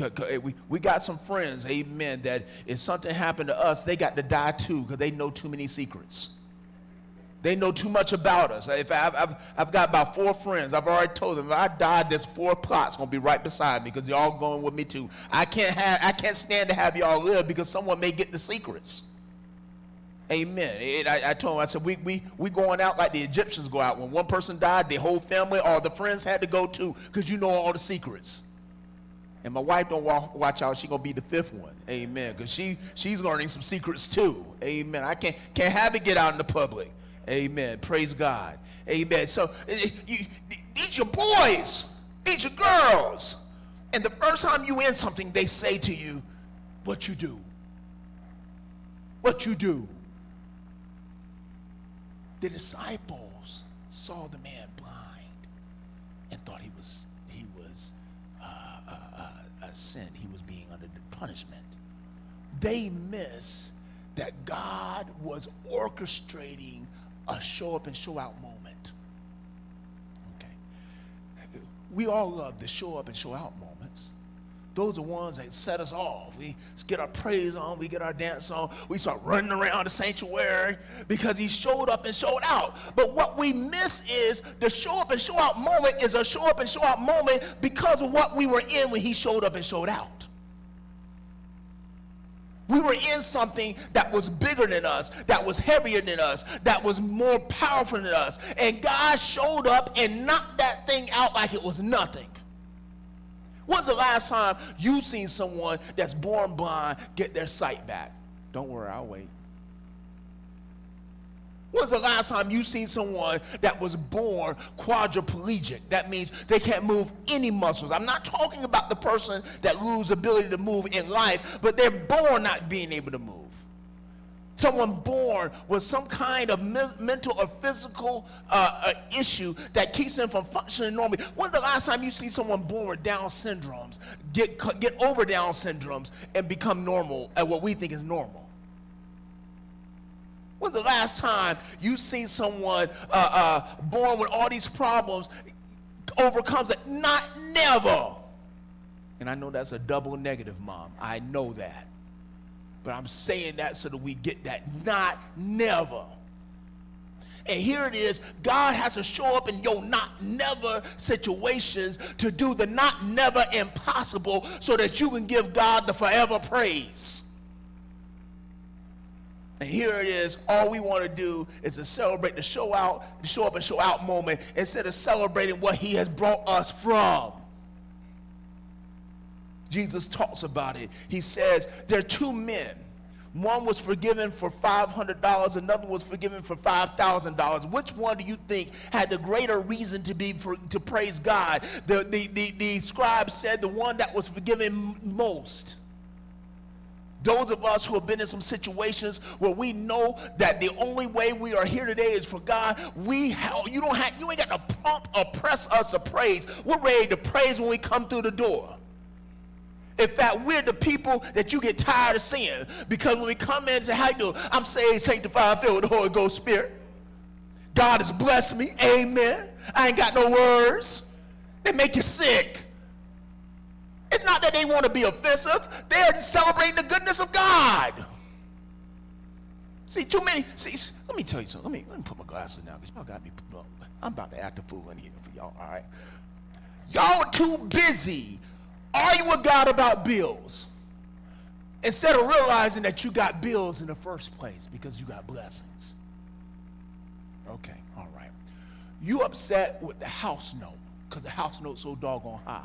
Speaker 2: Eh, we, we got some friends, amen, that if something happened to us, they got to die too because they know too many secrets. They know too much about us. If I've, I've, I've got about four friends, I've already told them if I die, there's four plots to be right beside me because y'all going with me too. I can't, have, I can't stand to have y'all live because someone may get the secrets. Amen. It, I, I, told him, I said, we, we, we going out like the Egyptians go out. When one person died, the whole family or the friends had to go too because you know all the secrets. And my wife don't walk, watch out. She gonna be the fifth one. Amen. Because she she's learning some secrets too. Amen. I can't can't have it get out in the public. Amen. Praise God. Amen. So eh, you, these your boys, these your girls. And the first time you in something, they say to you, what you do. What you do. The disciples saw the man blind and thought he was he was uh, uh, uh, sin. He was being under the punishment. They miss that God was orchestrating a show up and show out moment. Okay. We all love the show up and show out moments. Those are ones that set us off. We get our praise on, we get our dance on, we start running around the sanctuary because he showed up and showed out. But what we miss is the show up and show out moment is a show up and show out moment because of what we were in when he showed up and showed out. We were in something that was bigger than us, that was heavier than us, that was more powerful than us. And God showed up and knocked that thing out like it was nothing. When's the last time you seen someone that's born blind get their sight back? Don't worry, I'll wait. When's the last time you seen someone that was born quadriplegic? That means they can't move any muscles. I'm not talking about the person that loses ability to move in life, but they're born not being able to move. Someone born with some kind of me- mental or physical uh, uh, issue that keeps them from functioning normally. When's the last time you see someone born with Down syndromes get, get over Down syndromes and become normal at what we think is normal? When's the last time you see someone uh, uh, born with all these problems overcomes it? Not never. And I know that's a double negative, mom. I know that. But I'm saying that so that we get that. Not never. And here it is God has to show up in your not never situations to do the not never impossible so that you can give God the forever praise. And here it is. All we want to do is to celebrate the show out, the show up and show out moment instead of celebrating what he has brought us from. Jesus talks about it. He says there are two men. One was forgiven for $500, another was forgiven for $5,000. Which one do you think had the greater reason to be for, to praise God? The, the, the, the scribe said the one that was forgiven most. Those of us who have been in some situations where we know that the only way we are here today is for God, we have, you don't have you ain't got to pump or press us to praise. We're ready to praise when we come through the door. In fact, we're the people that you get tired of seeing because when we come in and say, How you doing? I'm saved, sanctified, filled with the Holy Ghost Spirit. God has blessed me. Amen. I ain't got no words. They make you sick. It's not that they want to be offensive. They are celebrating the goodness of God. See, too many. See, let me tell you something. Let me, let me put my glasses down because y'all got me. I'm about to act a fool in here for y'all, all right? Y'all are too busy arguing with God about bills instead of realizing that you got bills in the first place because you got blessings. Okay, all right. You upset with the house note because the house note's so doggone high.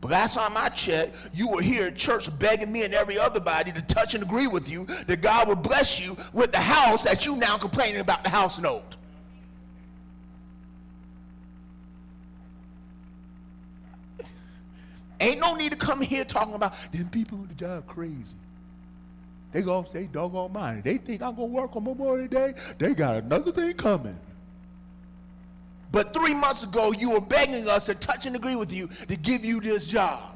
Speaker 2: But last time I checked, you were here at church begging me and every other body to touch and agree with you that God would bless you with the house that you now complaining about the house note. Ain't no need to come here talking about them people on the job crazy. They gonna stay doggone mine. They think I'm gonna work on Memorial Day. They got another thing coming. But three months ago, you were begging us to touch and agree with you to give you this job.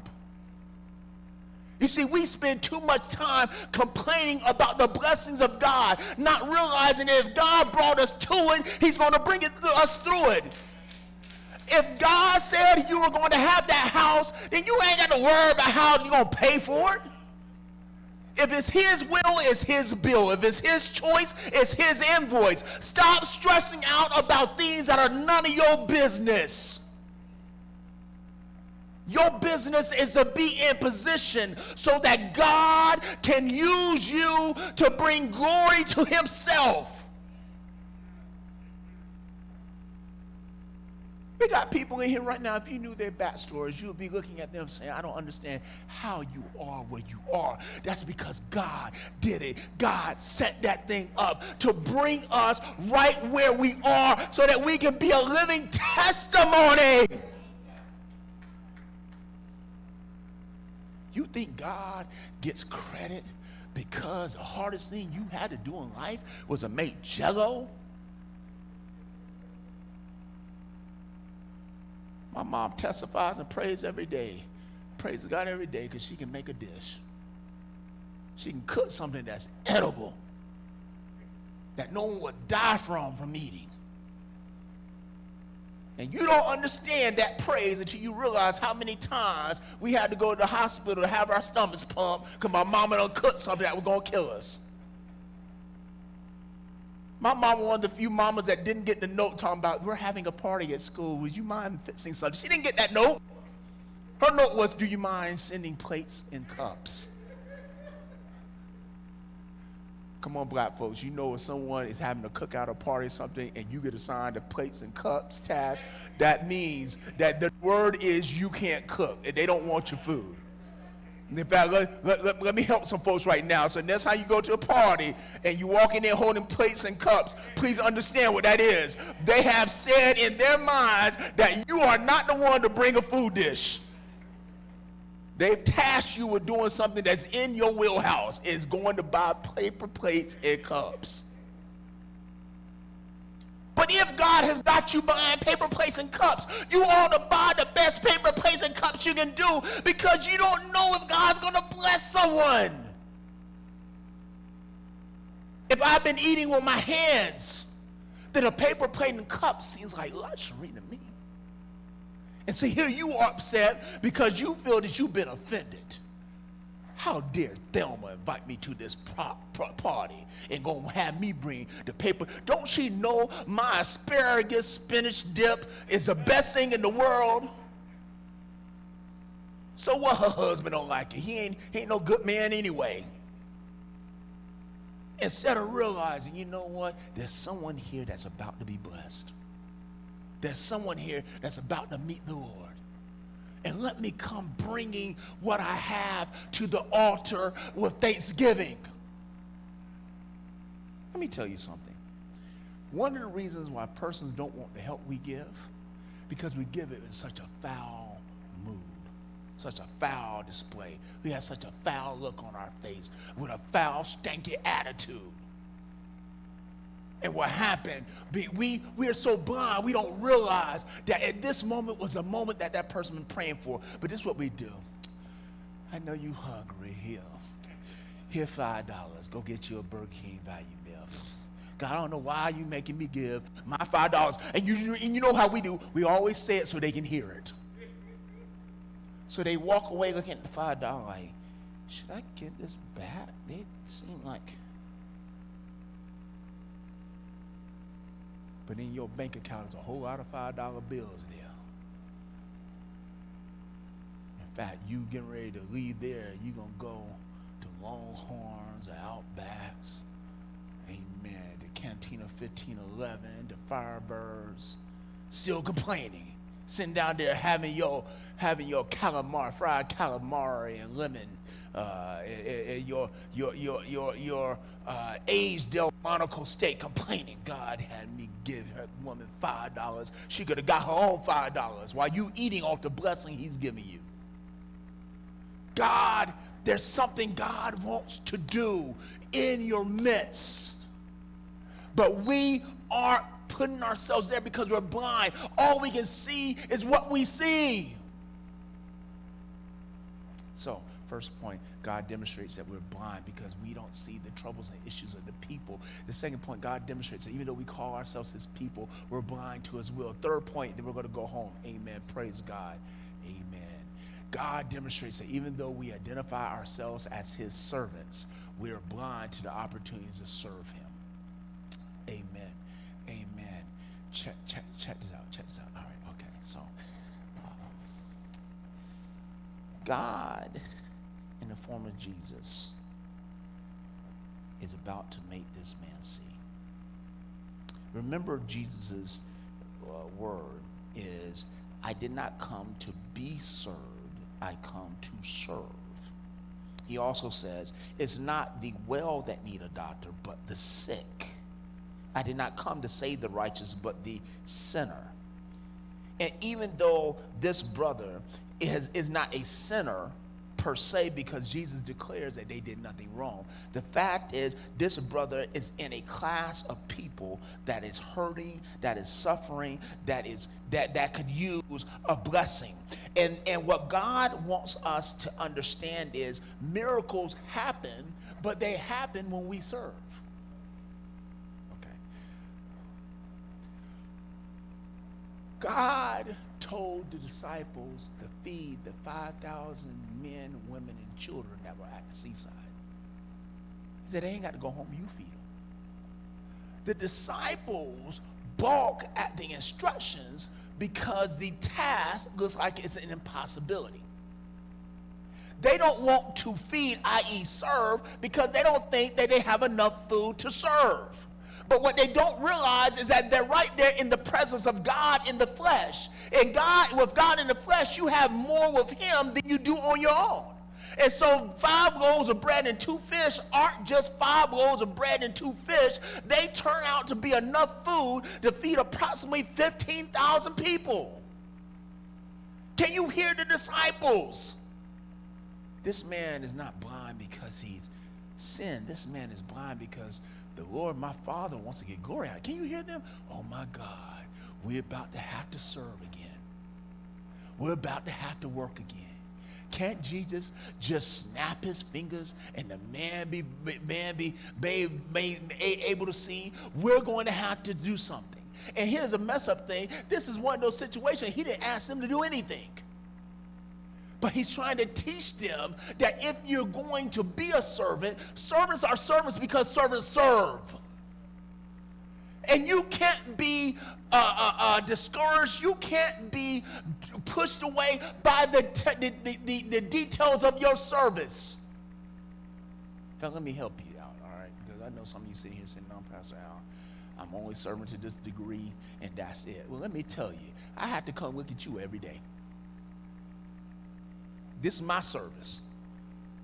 Speaker 2: You see, we spend too much time complaining about the blessings of God, not realizing that if God brought us to it, He's going to bring it us through it. If God said you were going to have that house, then you ain't got to worry about how you're going to pay for it. If it's his will, it's his bill. If it's his choice, it's his invoice. Stop stressing out about things that are none of your business. Your business is to be in position so that God can use you to bring glory to himself. We got people in here right now, if you knew their backstories, you would be looking at them saying, I don't understand how you are where you are. That's because God did it. God set that thing up to bring us right where we are so that we can be a living testimony. You think God gets credit because the hardest thing you had to do in life was to make jello? My mom testifies and prays every day. Praise God every day because she can make a dish. She can cook something that's edible, that no one would die from from eating. And you don't understand that praise until you realize how many times we had to go to the hospital to have our stomachs pumped because my mama don't cook something that was going to kill us. My mom was one of the few mamas that didn't get the note talking about, we're having a party at school. Would you mind fixing something? She didn't get that note. Her note was, do you mind sending plates and cups? Come on, black folks. You know if someone is having a cookout or party or something and you get assigned a plates and cups task, that means that the word is you can't cook and they don't want your food. In fact, let, let, let, me help some folks right now. So that's how you go to a party and you walk in there holding plates and cups. Please understand what that is. They have said in their minds that you are not the one to bring a food dish. They've tasked you with doing something that's in your wheelhouse. Is going to buy paper plates and cups. But if God has got you buying paper plates and cups, you ought to buy the best paper plates and cups you can do because you don't know if God's going to bless someone. If I've been eating with my hands, then a paper plate and cup seems like luxury to me. And see, here you are upset because you feel that you've been offended. How dare Thelma invite me to this party and gonna have me bring the paper? Don't she know my asparagus spinach dip is the best thing in the world? So what her husband don't like it? He ain't, he ain't no good man anyway. Instead of realizing, you know what? There's someone here that's about to be blessed. There's someone here that's about to meet the Lord. And let me come bringing what I have to the altar with thanksgiving. Let me tell you something. One of the reasons why persons don't want the help we give, because we give it in such a foul mood, such a foul display. We have such a foul look on our face with a foul, stanky attitude. And what happened, we, we, are so blind, we don't realize that at this moment was a moment that that person been praying for. But this is what we do. I know you hungry. Here. Here $5. Go get you a Burger King value meal. God, I don't know why you making me give my $5. And you, and you know how we do. We always say it so they can hear it. So they walk away looking at the $5 like, should I get this back? They seem like But in your bank account is a whole lot of $5 bills there. In fact, you getting ready to leave there, you going to go to Longhorns or Outbacks. Amen. The Cantina 1511, the Firebirds. Still complaining. Sitting down there having your having your calamari, fried calamari and lemon uh, your your your your your uh, aged Delmonico steak, complaining God had me give her woman five dollars. She could have got her own five dollars while you eating off the blessing He's giving you. God, there's something God wants to do in your midst, but we aren't putting ourselves there because we're blind. All we can see is what we see. So First point, God demonstrates that we're blind because we don't see the troubles and issues of the people. The second point, God demonstrates that even though we call ourselves his people, we're blind to his will. Third point, then we're going to go home. Amen. Praise God. Amen. God demonstrates that even though we identify ourselves as his servants, we are blind to the opportunities to serve him. Amen. Amen. Check, check, check this out. Check this out. All right. Okay. So, um, God in the form of Jesus is about to make this man see. Remember, Jesus' uh, word is, I did not come to be served, I come to serve. He also says, it's not the well that need a doctor, but the sick. I did not come to save the righteous, but the sinner. And even though this brother is, is not a sinner, per se because Jesus declares that they did nothing wrong. The fact is, this brother is in a class of people that is hurting, that is suffering, that is that that could use a blessing. And and what God wants us to understand is miracles happen, but they happen when we serve. Okay. God told the disciples to feed the 5,000 men, women, and children that were at the seaside. He said, they ain't got to go home, you feed them. The disciples balk at the instructions because the task looks like it's an impossibility. They don't want to feed, i.e., serve, because they don't think that they have enough food to serve. But what they don't realize is that they're right there in the presence of God in the flesh. And God, with God in the flesh, you have more with Him than you do on your own. And so, five loaves of bread and two fish aren't just five loaves of bread and two fish. They turn out to be enough food to feed approximately 15,000 people. Can you hear the disciples? This man is not blind because he's sinned. This man is blind because the Lord, my Father, wants to get glory out. Can you hear them? Oh my God, we're about to have to serve again. We're about to have to work again. Can't Jesus just snap his fingers and the man be man be, be, be able to see? We're going to have to do something. And here's a mess up thing. This is one of those situations. He didn't ask them to do anything. But he's trying to teach them that if you're going to be a servant, servants are servants because servants serve. And you can't be uh, uh, uh, discouraged. You can't be pushed away by the, the, the, the, details of your service. Now, let me help you out, all right? Because I know some of you sitting here saying, no, Pastor Al, I'm only serving to this degree, and that's it. Well, let me tell you, I have to come look at you every day. This is my service.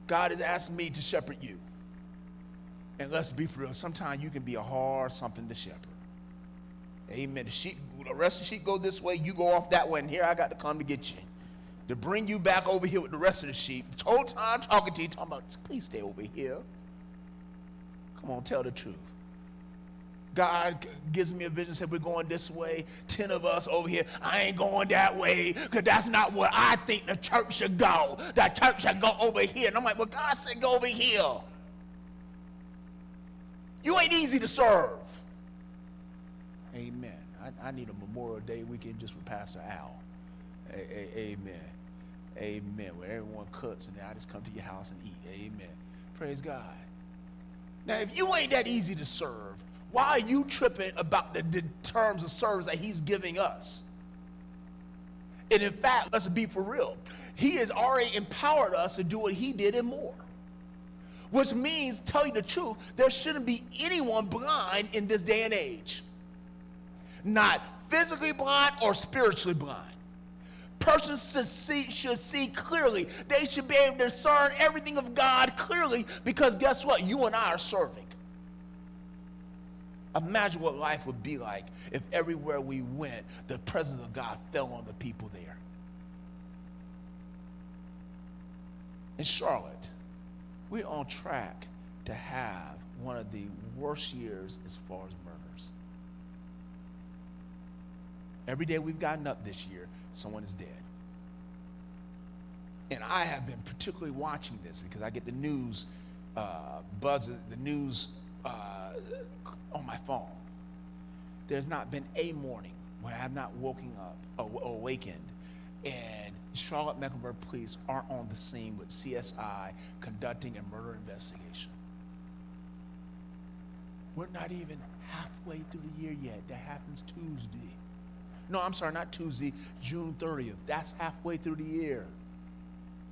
Speaker 2: God has asked me to shepherd you. And let's be real, sometimes you can be a hard something to shepherd. Amen. The sheep, the rest of the sheep go this way, you go off that way, and here I got to come to get you. To bring you back over here with the rest of the sheep. The whole time talking to you, talking about, please stay over here. Come on, tell the truth. God gives me a vision, said we're going this way, 10 of us over here. I ain't going that way because that's not where I think the church should go. The church should go over here. And I'm like, well, God said go over here. You ain't easy to serve. Amen. I, I need a Memorial Day weekend just for Pastor Al. A, a, amen. Amen. Where everyone cooks and I just come to your house and eat. Amen. Praise God. Now, if you ain't that easy to serve, why are you tripping about the, the terms of service that he's giving us? And in fact, let's be for real. He has already empowered us to do what he did and more. Which means, tell you the truth, there shouldn't be anyone blind in this day and age. Not physically blind or spiritually blind. Persons should see, should see clearly. They should be able to discern everything of God clearly because guess what? You and I are serving. Imagine what life would be like if everywhere we went, the presence of God fell on the people there. In Charlotte, we're on track to have one of the worst years as far as murders. Every day we've gotten up this year, someone is dead. And I have been particularly watching this because I get the news uh, buzz, the news uh, on my phone. There's not been a morning when I have not woken up awakened and Charlotte Mecklenburg police aren't on the scene with CSI conducting a murder investigation. We're not even halfway through the year yet. That happens Tuesday. No, I'm sorry, not Tuesday, June 30th. That's halfway through the year.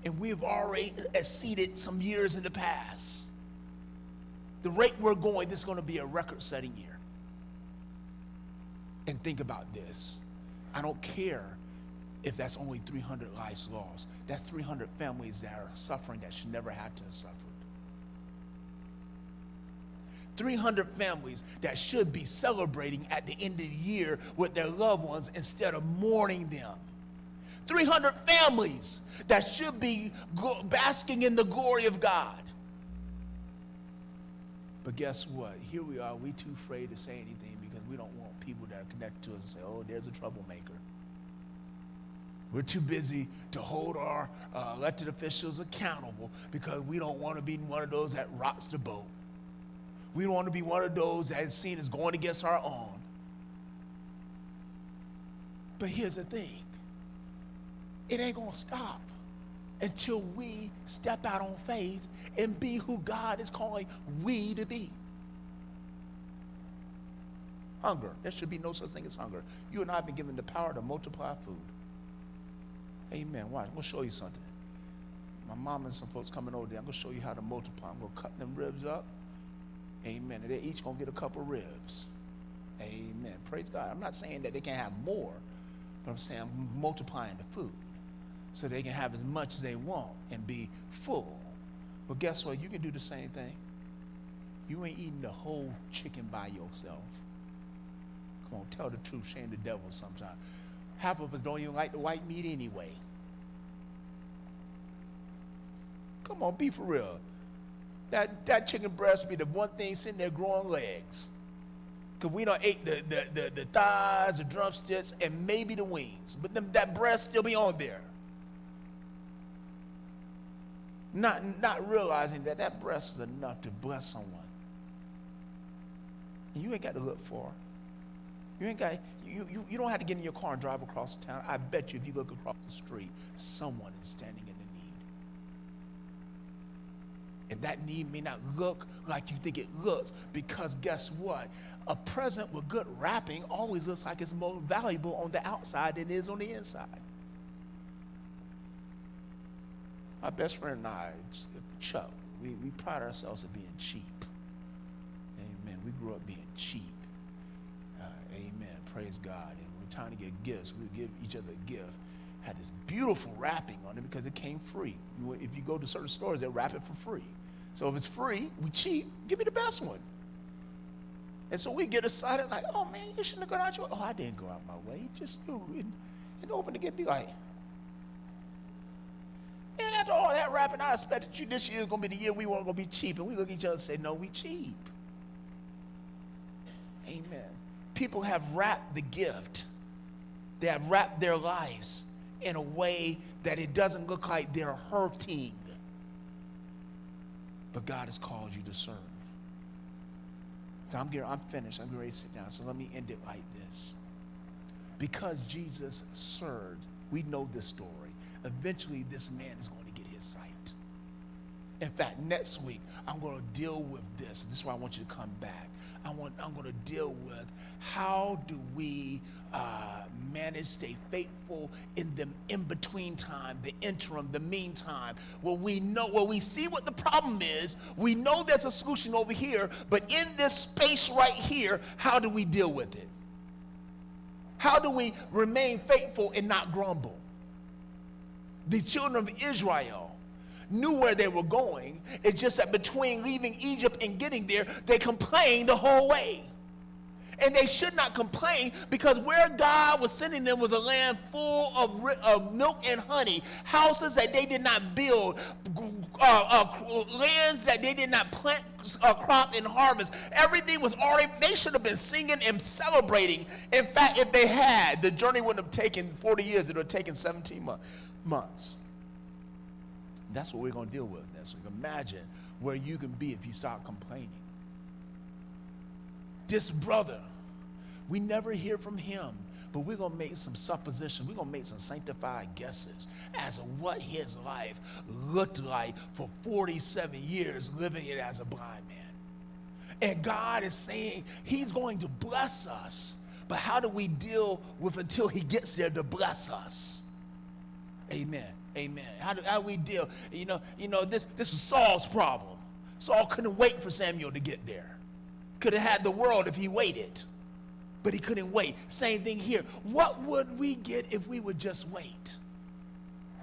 Speaker 2: And we've already exceeded some years in the past the rate we're going, this is going to be a record setting year. And think about this I don't care if that's only 300 lives lost. That's 300 families that are suffering that should never have to have suffered. 300 families that should be celebrating at the end of the year with their loved ones instead of mourning them. 300 families that should be basking in the glory of God. But guess what? Here we are. We too afraid to say anything because we don't want people that are connected to us to say, oh, there's a troublemaker. We're too busy to hold our uh, elected officials accountable because we don't want to be one of those that rocks the boat. We don't want to be one of those that is seen as going against our own. But here's the thing it ain't going to stop until we step out on faith and be who God is calling we to be. Hunger. There should be no such thing as hunger. You and I have been given the power to multiply food. Amen. Watch. I'm going to show you something. My mom and some folks coming over there. I'm going to show you how to multiply. I'm going to cut them ribs up. Amen. And they're each going to get a couple ribs. Amen. Praise God. I'm not saying that they can't have more, but I'm saying I'm multiplying the food so they can have as much as they want and be full. But guess what? You can do the same thing. You ain't eating the whole chicken by yourself. Come on, tell the truth, shame the devil sometimes. Half of us don't even like the white meat anyway. Come on, be for real. That, that chicken breast be the one thing sitting there growing legs. Because we don't ate the, the, the, the, thighs, the drumsticks, and maybe the wings. But them, that breast still be on there not, not realizing that that breast is enough to bless someone. You ain't got to look for. You ain't got you, you, you don't have to get in your car and drive across town. I bet you if you look across the street, someone is standing in the need. And that need may not look like you think it looks because guess what? A present with good wrapping always looks like it's more valuable on the outside than it is on the inside. My best friend and I, Chuck, we, we pride ourselves in being cheap. Amen. We grew up being cheap. Uh, amen. Praise God. And we're trying to get gifts. We give each other a gift. Had this beautiful wrapping on it because it came free. If you go to certain stores, they wrap it for free. So if it's free, we cheap, give me the best one. And so we get excited, like, oh man, you shouldn't have gone out your way. Oh, I didn't go out my way. Just you and, and open to get be like, after all that rapping, I expected you this year is gonna be the year we weren't gonna be cheap. And we look at each other and say, No, we cheap. Amen. People have wrapped the gift. They have wrapped their lives in a way that it doesn't look like they're hurting. But God has called you to serve. So I'm, I'm finished. I'm ready to sit down. So let me end it like this. Because Jesus served, we know this story. Eventually, this man is going to get his sight. In fact, next week, I'm going to deal with this. This is why I want you to come back. I want, I'm going to deal with how do we uh, manage, stay faithful in the in between time, the interim, the meantime, where we know, where we see what the problem is. We know there's a solution over here, but in this space right here, how do we deal with it? How do we remain faithful and not grumble? The children of Israel knew where they were going. It's just that between leaving Egypt and getting there, they complained the whole way. And they should not complain because where God was sending them was a land full of, of milk and honey, houses that they did not build, uh, uh, lands that they did not plant uh, crop and harvest. Everything was already, they should have been singing and celebrating. In fact, if they had, the journey wouldn't have taken 40 years, it would have taken 17 months months. That's what we're going to deal with next week. Imagine where you can be if you start complaining. This brother, we never hear from him, but we're going to make some suppositions. We're going to make some sanctified guesses as to what his life looked like for 47 years living it as a blind man. And God is saying he's going to bless us, but how do we deal with until he gets there to bless us? Amen. Amen. How do, how we deal? You know, you know, this this was Saul's problem. Saul couldn't wait for Samuel to get there. Could have had the world if he waited. But he couldn't wait. Same thing here. What would we get if we would just wait?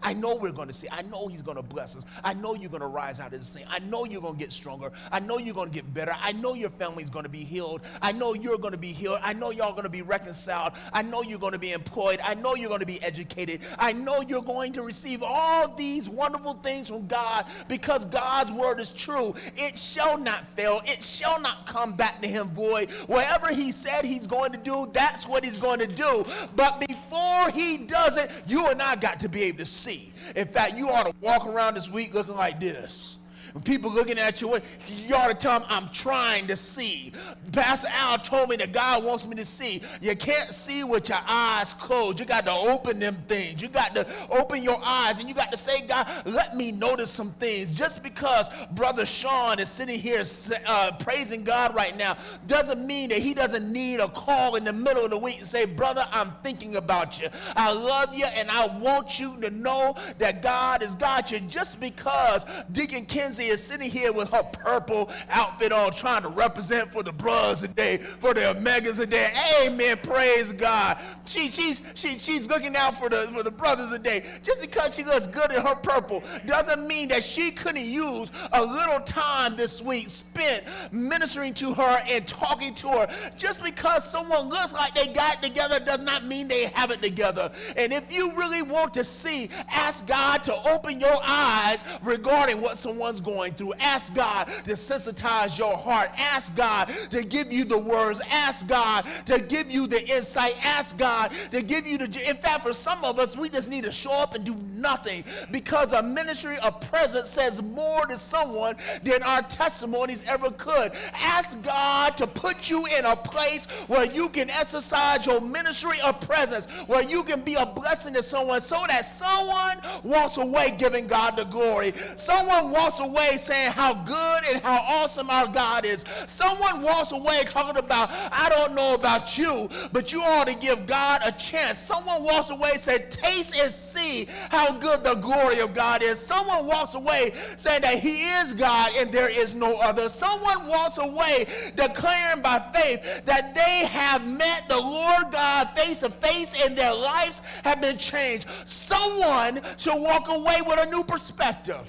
Speaker 2: I know we're going to see. I know He's going to bless us. I know you're going to rise out of this thing. I know you're going to get stronger. I know you're going to get better. I know your family's going to be healed. I know you're going to be healed. I know y'all going to be reconciled. I know you're going to be employed. I know you're going to be educated. I know you're going to receive all these wonderful things from God because God's word is true. It shall not fail. It shall not come back to Him void. Whatever He said He's going to do, that's what He's going to do. But before He does it, you and I got to be able to see. In fact, you ought to walk around this week looking like this. When people looking at you, you ought to tell them, I'm trying to see. Pastor Al told me that God wants me to see. You can't see with your eyes closed. You got to open them things. You got to open your eyes and you got to say, God, let me notice some things. Just because Brother Sean is sitting here uh, praising God right now doesn't mean that he doesn't need a call in the middle of the week and say, Brother, I'm thinking about you. I love you and I want you to know that God has got you. Just because Deacon Kinsey is sitting here with her purple outfit on, trying to represent for the bros today, for the Omegas today. Amen. Praise God. She, she's, she, she's looking out for the, for the brothers today. Just because she looks good in her purple doesn't mean that she couldn't use a little time this week spent ministering to her and talking to her. Just because someone looks like they got together does not mean they have it together. And if you really want to see, ask God to open your eyes regarding what someone's going through. Ask God to sensitize your heart. Ask God to give you the words. Ask God to give you the insight. Ask God to give you the. In fact, for some of us, we just need to show up and do nothing because a ministry of presence says more to someone than our testimonies ever could. Ask God to put you in a place where you can exercise your ministry of presence, where you can be a blessing to someone so that someone walks away giving God the glory. Someone walks away saying how good and how awesome our God is. Someone walks away talking about, I don't know about you, but you ought to give God a chance. Someone walks away said, taste and see how good the glory of God is. Someone walks away saying that he is God and there is no other. Someone walks away declaring by faith that they have met the Lord God face to face and their lives have been changed. Someone should walk away with a new perspective.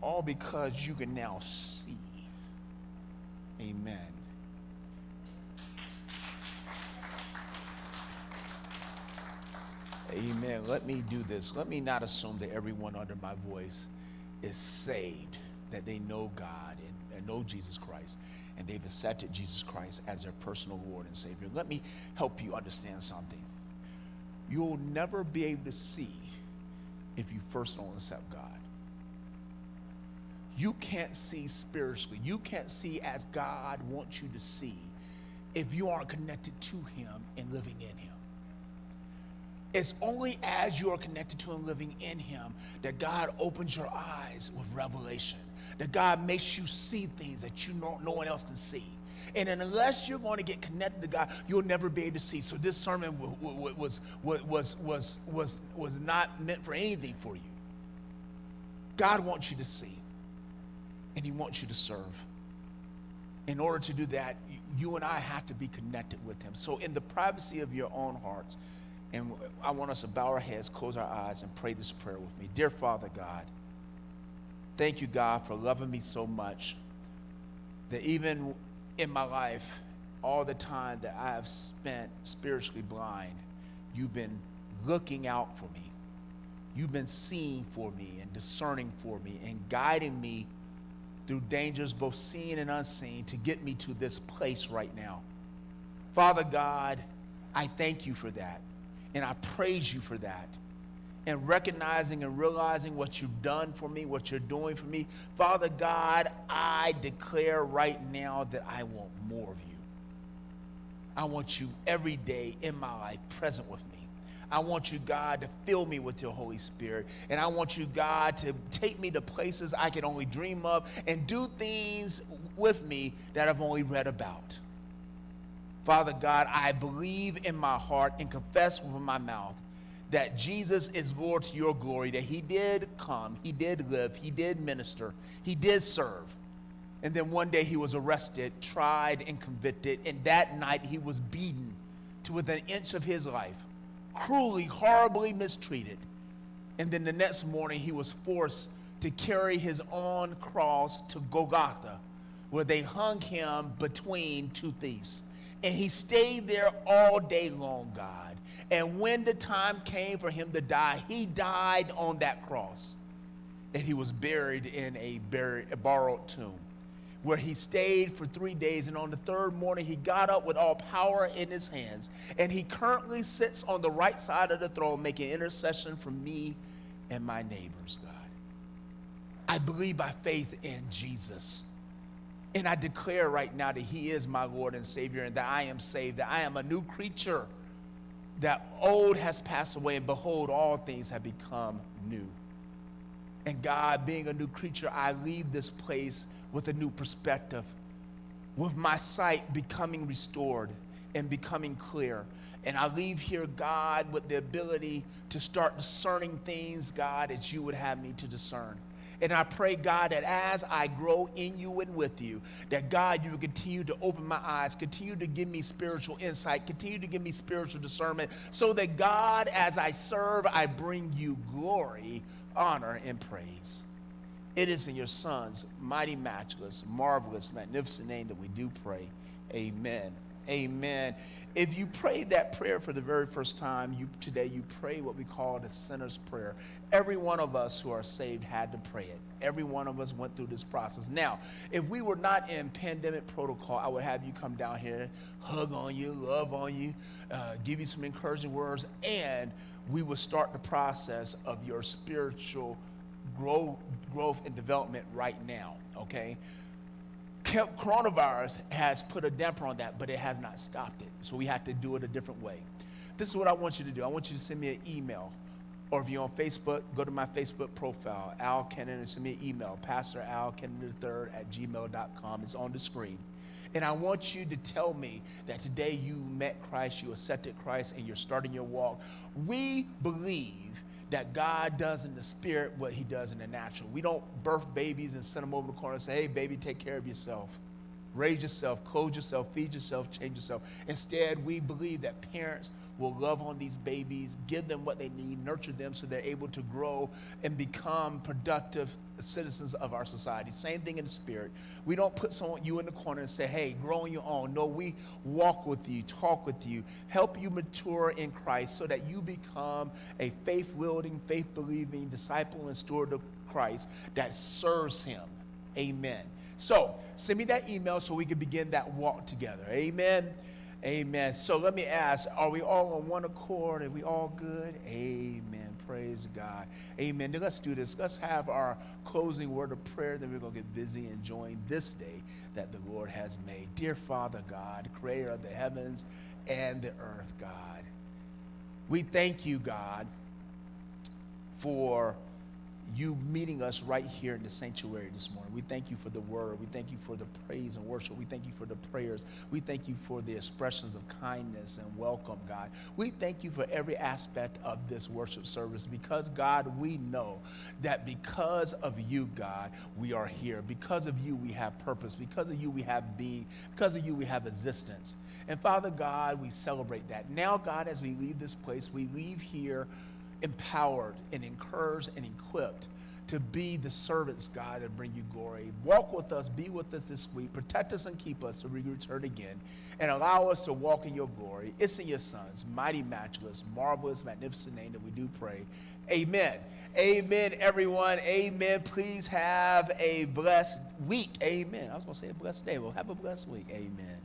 Speaker 2: All because you can now see. Amen. Amen. Let me do this. Let me not assume that everyone under my voice is saved, that they know God and, and know Jesus Christ, and they've accepted Jesus Christ as their personal Lord and Savior. Let me help you understand something. You'll never be able to see if you first don't accept God. You can't see spiritually. You can't see as God wants you to see if you aren't connected to Him and living in Him. It's only as you are connected to Him, living in Him, that God opens your eyes with revelation, that God makes you see things that you know no one else can see. And unless you're going to get connected to God, you'll never be able to see. So this sermon was, was, was, was, was, was not meant for anything for you. God wants you to see, and He wants you to serve. In order to do that, you and I have to be connected with Him. So in the privacy of your own hearts, and I want us to bow our heads, close our eyes, and pray this prayer with me. Dear Father God, thank you, God, for loving me so much that even in my life, all the time that I have spent spiritually blind, you've been looking out for me. You've been seeing for me and discerning for me and guiding me through dangers, both seen and unseen, to get me to this place right now. Father God, I thank you for that. And I praise you for that. And recognizing and realizing what you've done for me, what you're doing for me. Father God, I declare right now that I want more of you. I want you every day in my life present with me. I want you, God, to fill me with your Holy Spirit. And I want you, God, to take me to places I can only dream of and do things with me that I've only read about. Father God, I believe in my heart and confess with my mouth that Jesus is Lord to your glory, that he did come, he did live, he did minister, he did serve. And then one day he was arrested, tried, and convicted. And that night he was beaten to within an inch of his life, cruelly, horribly mistreated. And then the next morning he was forced to carry his own cross to Golgotha, where they hung him between two thieves. And he stayed there all day long, God. And when the time came for him to die, he died on that cross. And he was buried in a, buried, a borrowed tomb where he stayed for three days. And on the third morning, he got up with all power in his hands. And he currently sits on the right side of the throne, making intercession for me and my neighbors, God. I believe by faith in Jesus. And I declare right now that He is my Lord and Savior and that I am saved, that I am a new creature, that old has passed away, and behold, all things have become new. And God, being a new creature, I leave this place with a new perspective, with my sight becoming restored and becoming clear. And I leave here, God, with the ability to start discerning things, God, as you would have me to discern. And I pray, God, that as I grow in you and with you, that God, you will continue to open my eyes, continue to give me spiritual insight, continue to give me spiritual discernment, so that God, as I serve, I bring you glory, honor, and praise. It is in your Son's mighty, matchless, marvelous, magnificent name that we do pray. Amen. Amen. if you prayed that prayer for the very first time, you today you pray what we call the sinner's prayer. Every one of us who are saved had to pray it. Every one of us went through this process. Now, if we were not in pandemic protocol, I would have you come down here, hug on you, love on you, uh, give you some encouraging words, and we will start the process of your spiritual growth, growth and development right now. Okay coronavirus has put a damper on that, but it has not stopped it. So we have to do it a different way. This is what I want you to do. I want you to send me an email. Or if you're on Facebook, go to my Facebook profile, Al Kennon, and send me an email, Pastor Al Kennon III at gmail.com. It's on the screen. And I want you to tell me that today you met Christ, you accepted Christ, and you're starting your walk. We believe that God does in the spirit what he does in the natural. We don't birth babies and send them over the corner and say, hey, baby, take care of yourself. Raise yourself, clothe yourself, feed yourself, change yourself. Instead, we believe that parents will love on these babies, give them what they need, nurture them so they're able to grow and become productive citizens of our society. Same thing in the spirit. We don't put someone you in the corner and say, "Hey, grow on your own." No, we walk with you, talk with you, help you mature in Christ so that you become a faith-wielding, faith-believing disciple and steward of Christ that serves him. Amen. So, send me that email so we can begin that walk together. Amen. Amen. So let me ask, are we all on one accord? Are we all good? Amen. Praise God. Amen. Let's do this. Let's have our closing word of prayer. Then we're going to get busy enjoying this day that the Lord has made. Dear Father God, creator of the heavens and the earth, God, we thank you, God, for you meeting us right here in the sanctuary this morning. We thank you for the word. We thank you for the praise and worship. We thank you for the prayers. We thank you for the expressions of kindness and welcome, God. We thank you for every aspect of this worship service because, God, we know that because of you, God, we are here. Because of you, we have purpose. Because of you, we have being. Because of you, we have existence. And Father God, we celebrate that. Now, God, as we leave this place, we leave here empowered and encouraged and equipped to be the servants, God, that bring you glory. Walk with us, be with us this week, protect us and keep us till we return again, and allow us to walk in your glory. It's in your Son's mighty, matchless, marvelous, magnificent name that we do pray. Amen. Amen, everyone. Amen. Please have a blessed week. Amen. I was going to say a blessed day. Well, have a blessed week. Amen.